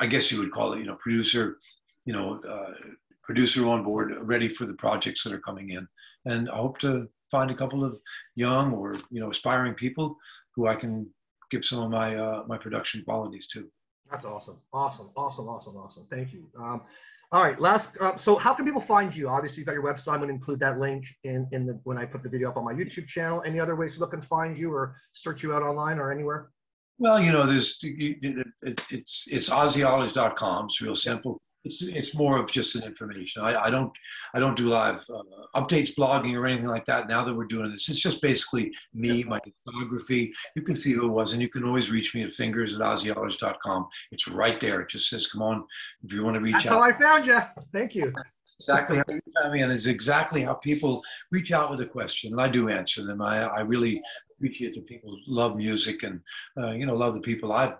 I guess you would call it you know producer you know uh, producer on board ready for the projects that are coming in and I hope to find a couple of young or you know aspiring people who I can give some of my uh, my production qualities to. That's awesome. Awesome. Awesome. Awesome. Awesome. Thank you. Um, all right. Last. Uh, so, how can people find you? Obviously, you've got your website. I'm going to include that link in in the when I put the video up on my YouTube channel. Any other ways to look and find you, or search you out online, or anywhere? Well, you know, there's it, it's it's Ozzieology.com. It's real simple it's it's more of just an information. I, I don't I don't do live uh, updates, blogging, or anything like that. Now that we're doing this, it's just basically me, my discography. You can see who it was, and you can always reach me at fingers at ozzieology.com. It's right there. It just says, "Come on, if you want to reach That's out." how I found you. Thank you. That's exactly how you found me, and it's exactly how people reach out with a question, and I do answer them. I I really appreciate that people love music and uh, you know love the people I've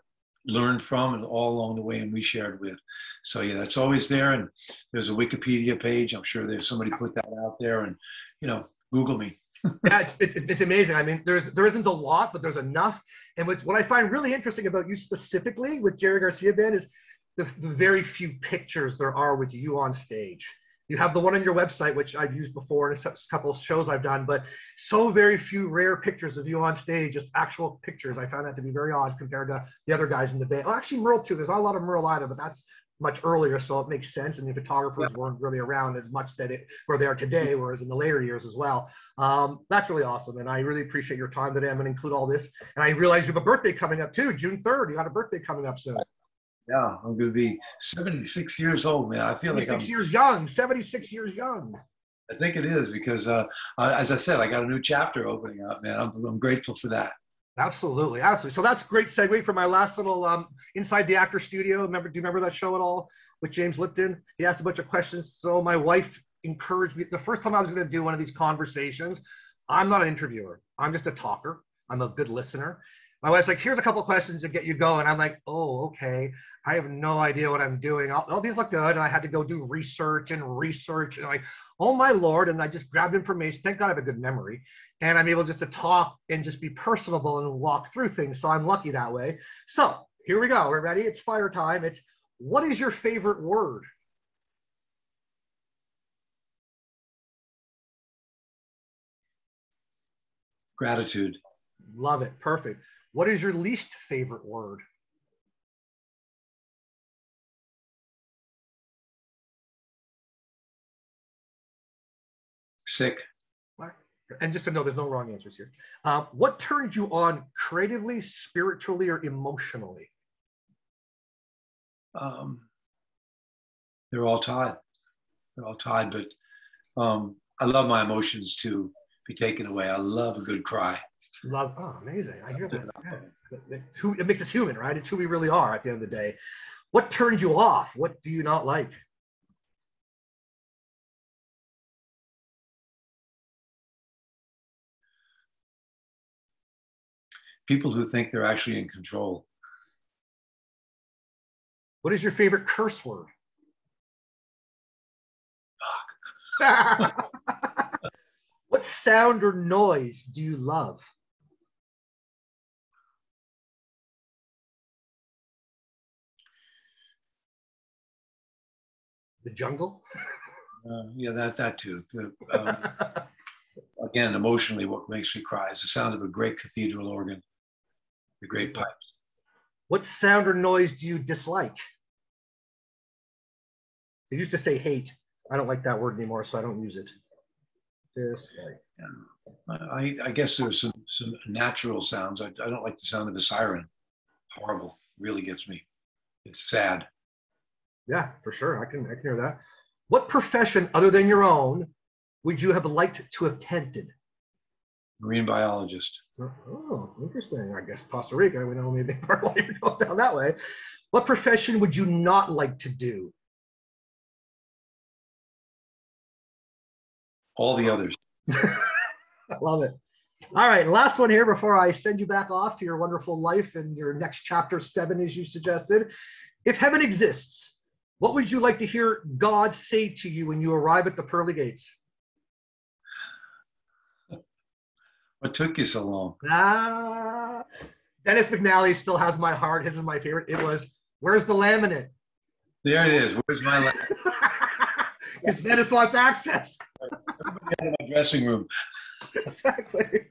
learned from and all along the way and we shared with. So yeah, that's always there. And there's a Wikipedia page. I'm sure there's somebody put that out there and, you know, Google me. *laughs* yeah, it's, it's, it's, amazing. I mean, there's there isn't a lot, but there's enough. And what, what I find really interesting about you specifically with Jerry Garcia Band is the, the very few pictures there are with you on stage. You have the one on your website, which I've used before in a couple of shows I've done, but so very few rare pictures of you on stage, just actual pictures. I found that to be very odd compared to the other guys in the band. Well, actually, Merle too. There's not a lot of Merle either, but that's much earlier, so it makes sense. And the photographers yeah. weren't really around as much that it were they are today, whereas in the later years as well. Um, that's really awesome, and I really appreciate your time today. I'm going to include all this, and I realize you have a birthday coming up too, June 3rd. You got a birthday coming up soon. Yeah, I'm going to be 76 years old, man. I feel like I'm years young. 76 years young. I think it is because, uh, as I said, I got a new chapter opening up, man. I'm, I'm grateful for that. Absolutely, absolutely. So that's great segue for my last little um, inside the actor studio. Remember, do you remember that show at all with James Lipton? He asked a bunch of questions. So my wife encouraged me. The first time I was going to do one of these conversations, I'm not an interviewer. I'm just a talker. I'm a good listener. My wife's like, here's a couple questions to get you going. I'm like, oh, okay. I have no idea what I'm doing. All these look good. And I had to go do research and research. And I'm like, oh my Lord. And I just grabbed information. Thank God I have a good memory. And I'm able just to talk and just be personable and walk through things. So I'm lucky that way. So here we go. We're ready. It's fire time. It's what is your favorite word? Gratitude. Love it. Perfect. What is your least favorite word? Sick. And just to know, there's no wrong answers here. Uh, what turns you on creatively, spiritually, or emotionally? Um, they're all tied. They're all tied, but um, I love my emotions to be taken away. I love a good cry. Love, oh, amazing. I hear that. Yeah. Who, it makes us human, right? It's who we really are at the end of the day. What turns you off? What do you not like? People who think they're actually in control. What is your favorite curse word? Fuck. *laughs* what sound or noise do you love? The jungle? Uh, yeah, that that too. Um, *laughs* again, emotionally, what makes me cry is the sound of a great cathedral organ, the great pipes. What sound or noise do you dislike? They used to say hate. I don't like that word anymore, so I don't use it. Dislike. Yeah. I, I guess there's some some natural sounds. I, I don't like the sound of a siren. Horrible. Really gets me. It's sad. Yeah, for sure. I can I can hear that. What profession other than your own would you have liked to have tented? Marine biologist. Oh, oh, interesting. I guess Costa Rica, we know maybe *laughs* part why you're going down that way. What profession would you not like to do? All the others. *laughs* I love it. All right, last one here before I send you back off to your wonderful life and your next chapter seven, as you suggested. If heaven exists, what would you like to hear God say to you when you arrive at the pearly gates? What took you so long? Ah, Dennis McNally still has my heart. His is my favorite. It was, "Where's the laminate?" There it is. Where's my laminate? *laughs* Because Dennis wants access. Everybody in my dressing room. *laughs* exactly. *laughs*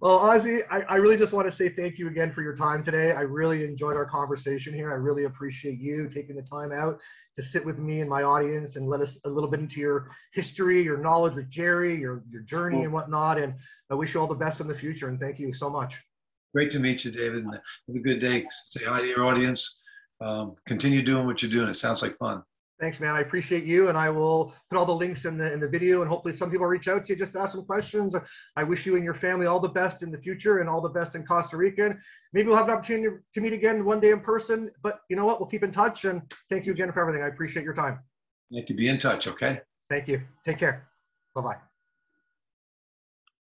Well, Ozzie, I, I, really just want to say thank you again for your time today. I really enjoyed our conversation here. I really appreciate you taking the time out to sit with me and my audience and let us a little bit into your history, your knowledge with Jerry, your, your journey and whatnot. And I wish you all the best in the future. And thank you so much. Great to meet you, David. Have a good day. Say hi to your audience. Um, continue doing what you're doing. It sounds like fun. Thanks, man. I appreciate you, and I will put all the links in the in the video, and hopefully some people reach out to you just to ask some questions. I wish you and your family all the best in the future, and all the best in Costa Rica. Maybe we'll have an opportunity to meet again one day in person. But you know what? We'll keep in touch, and thank you again for everything. I appreciate your time. Thank you. Be in touch, okay? Thank you. Take care. Bye bye.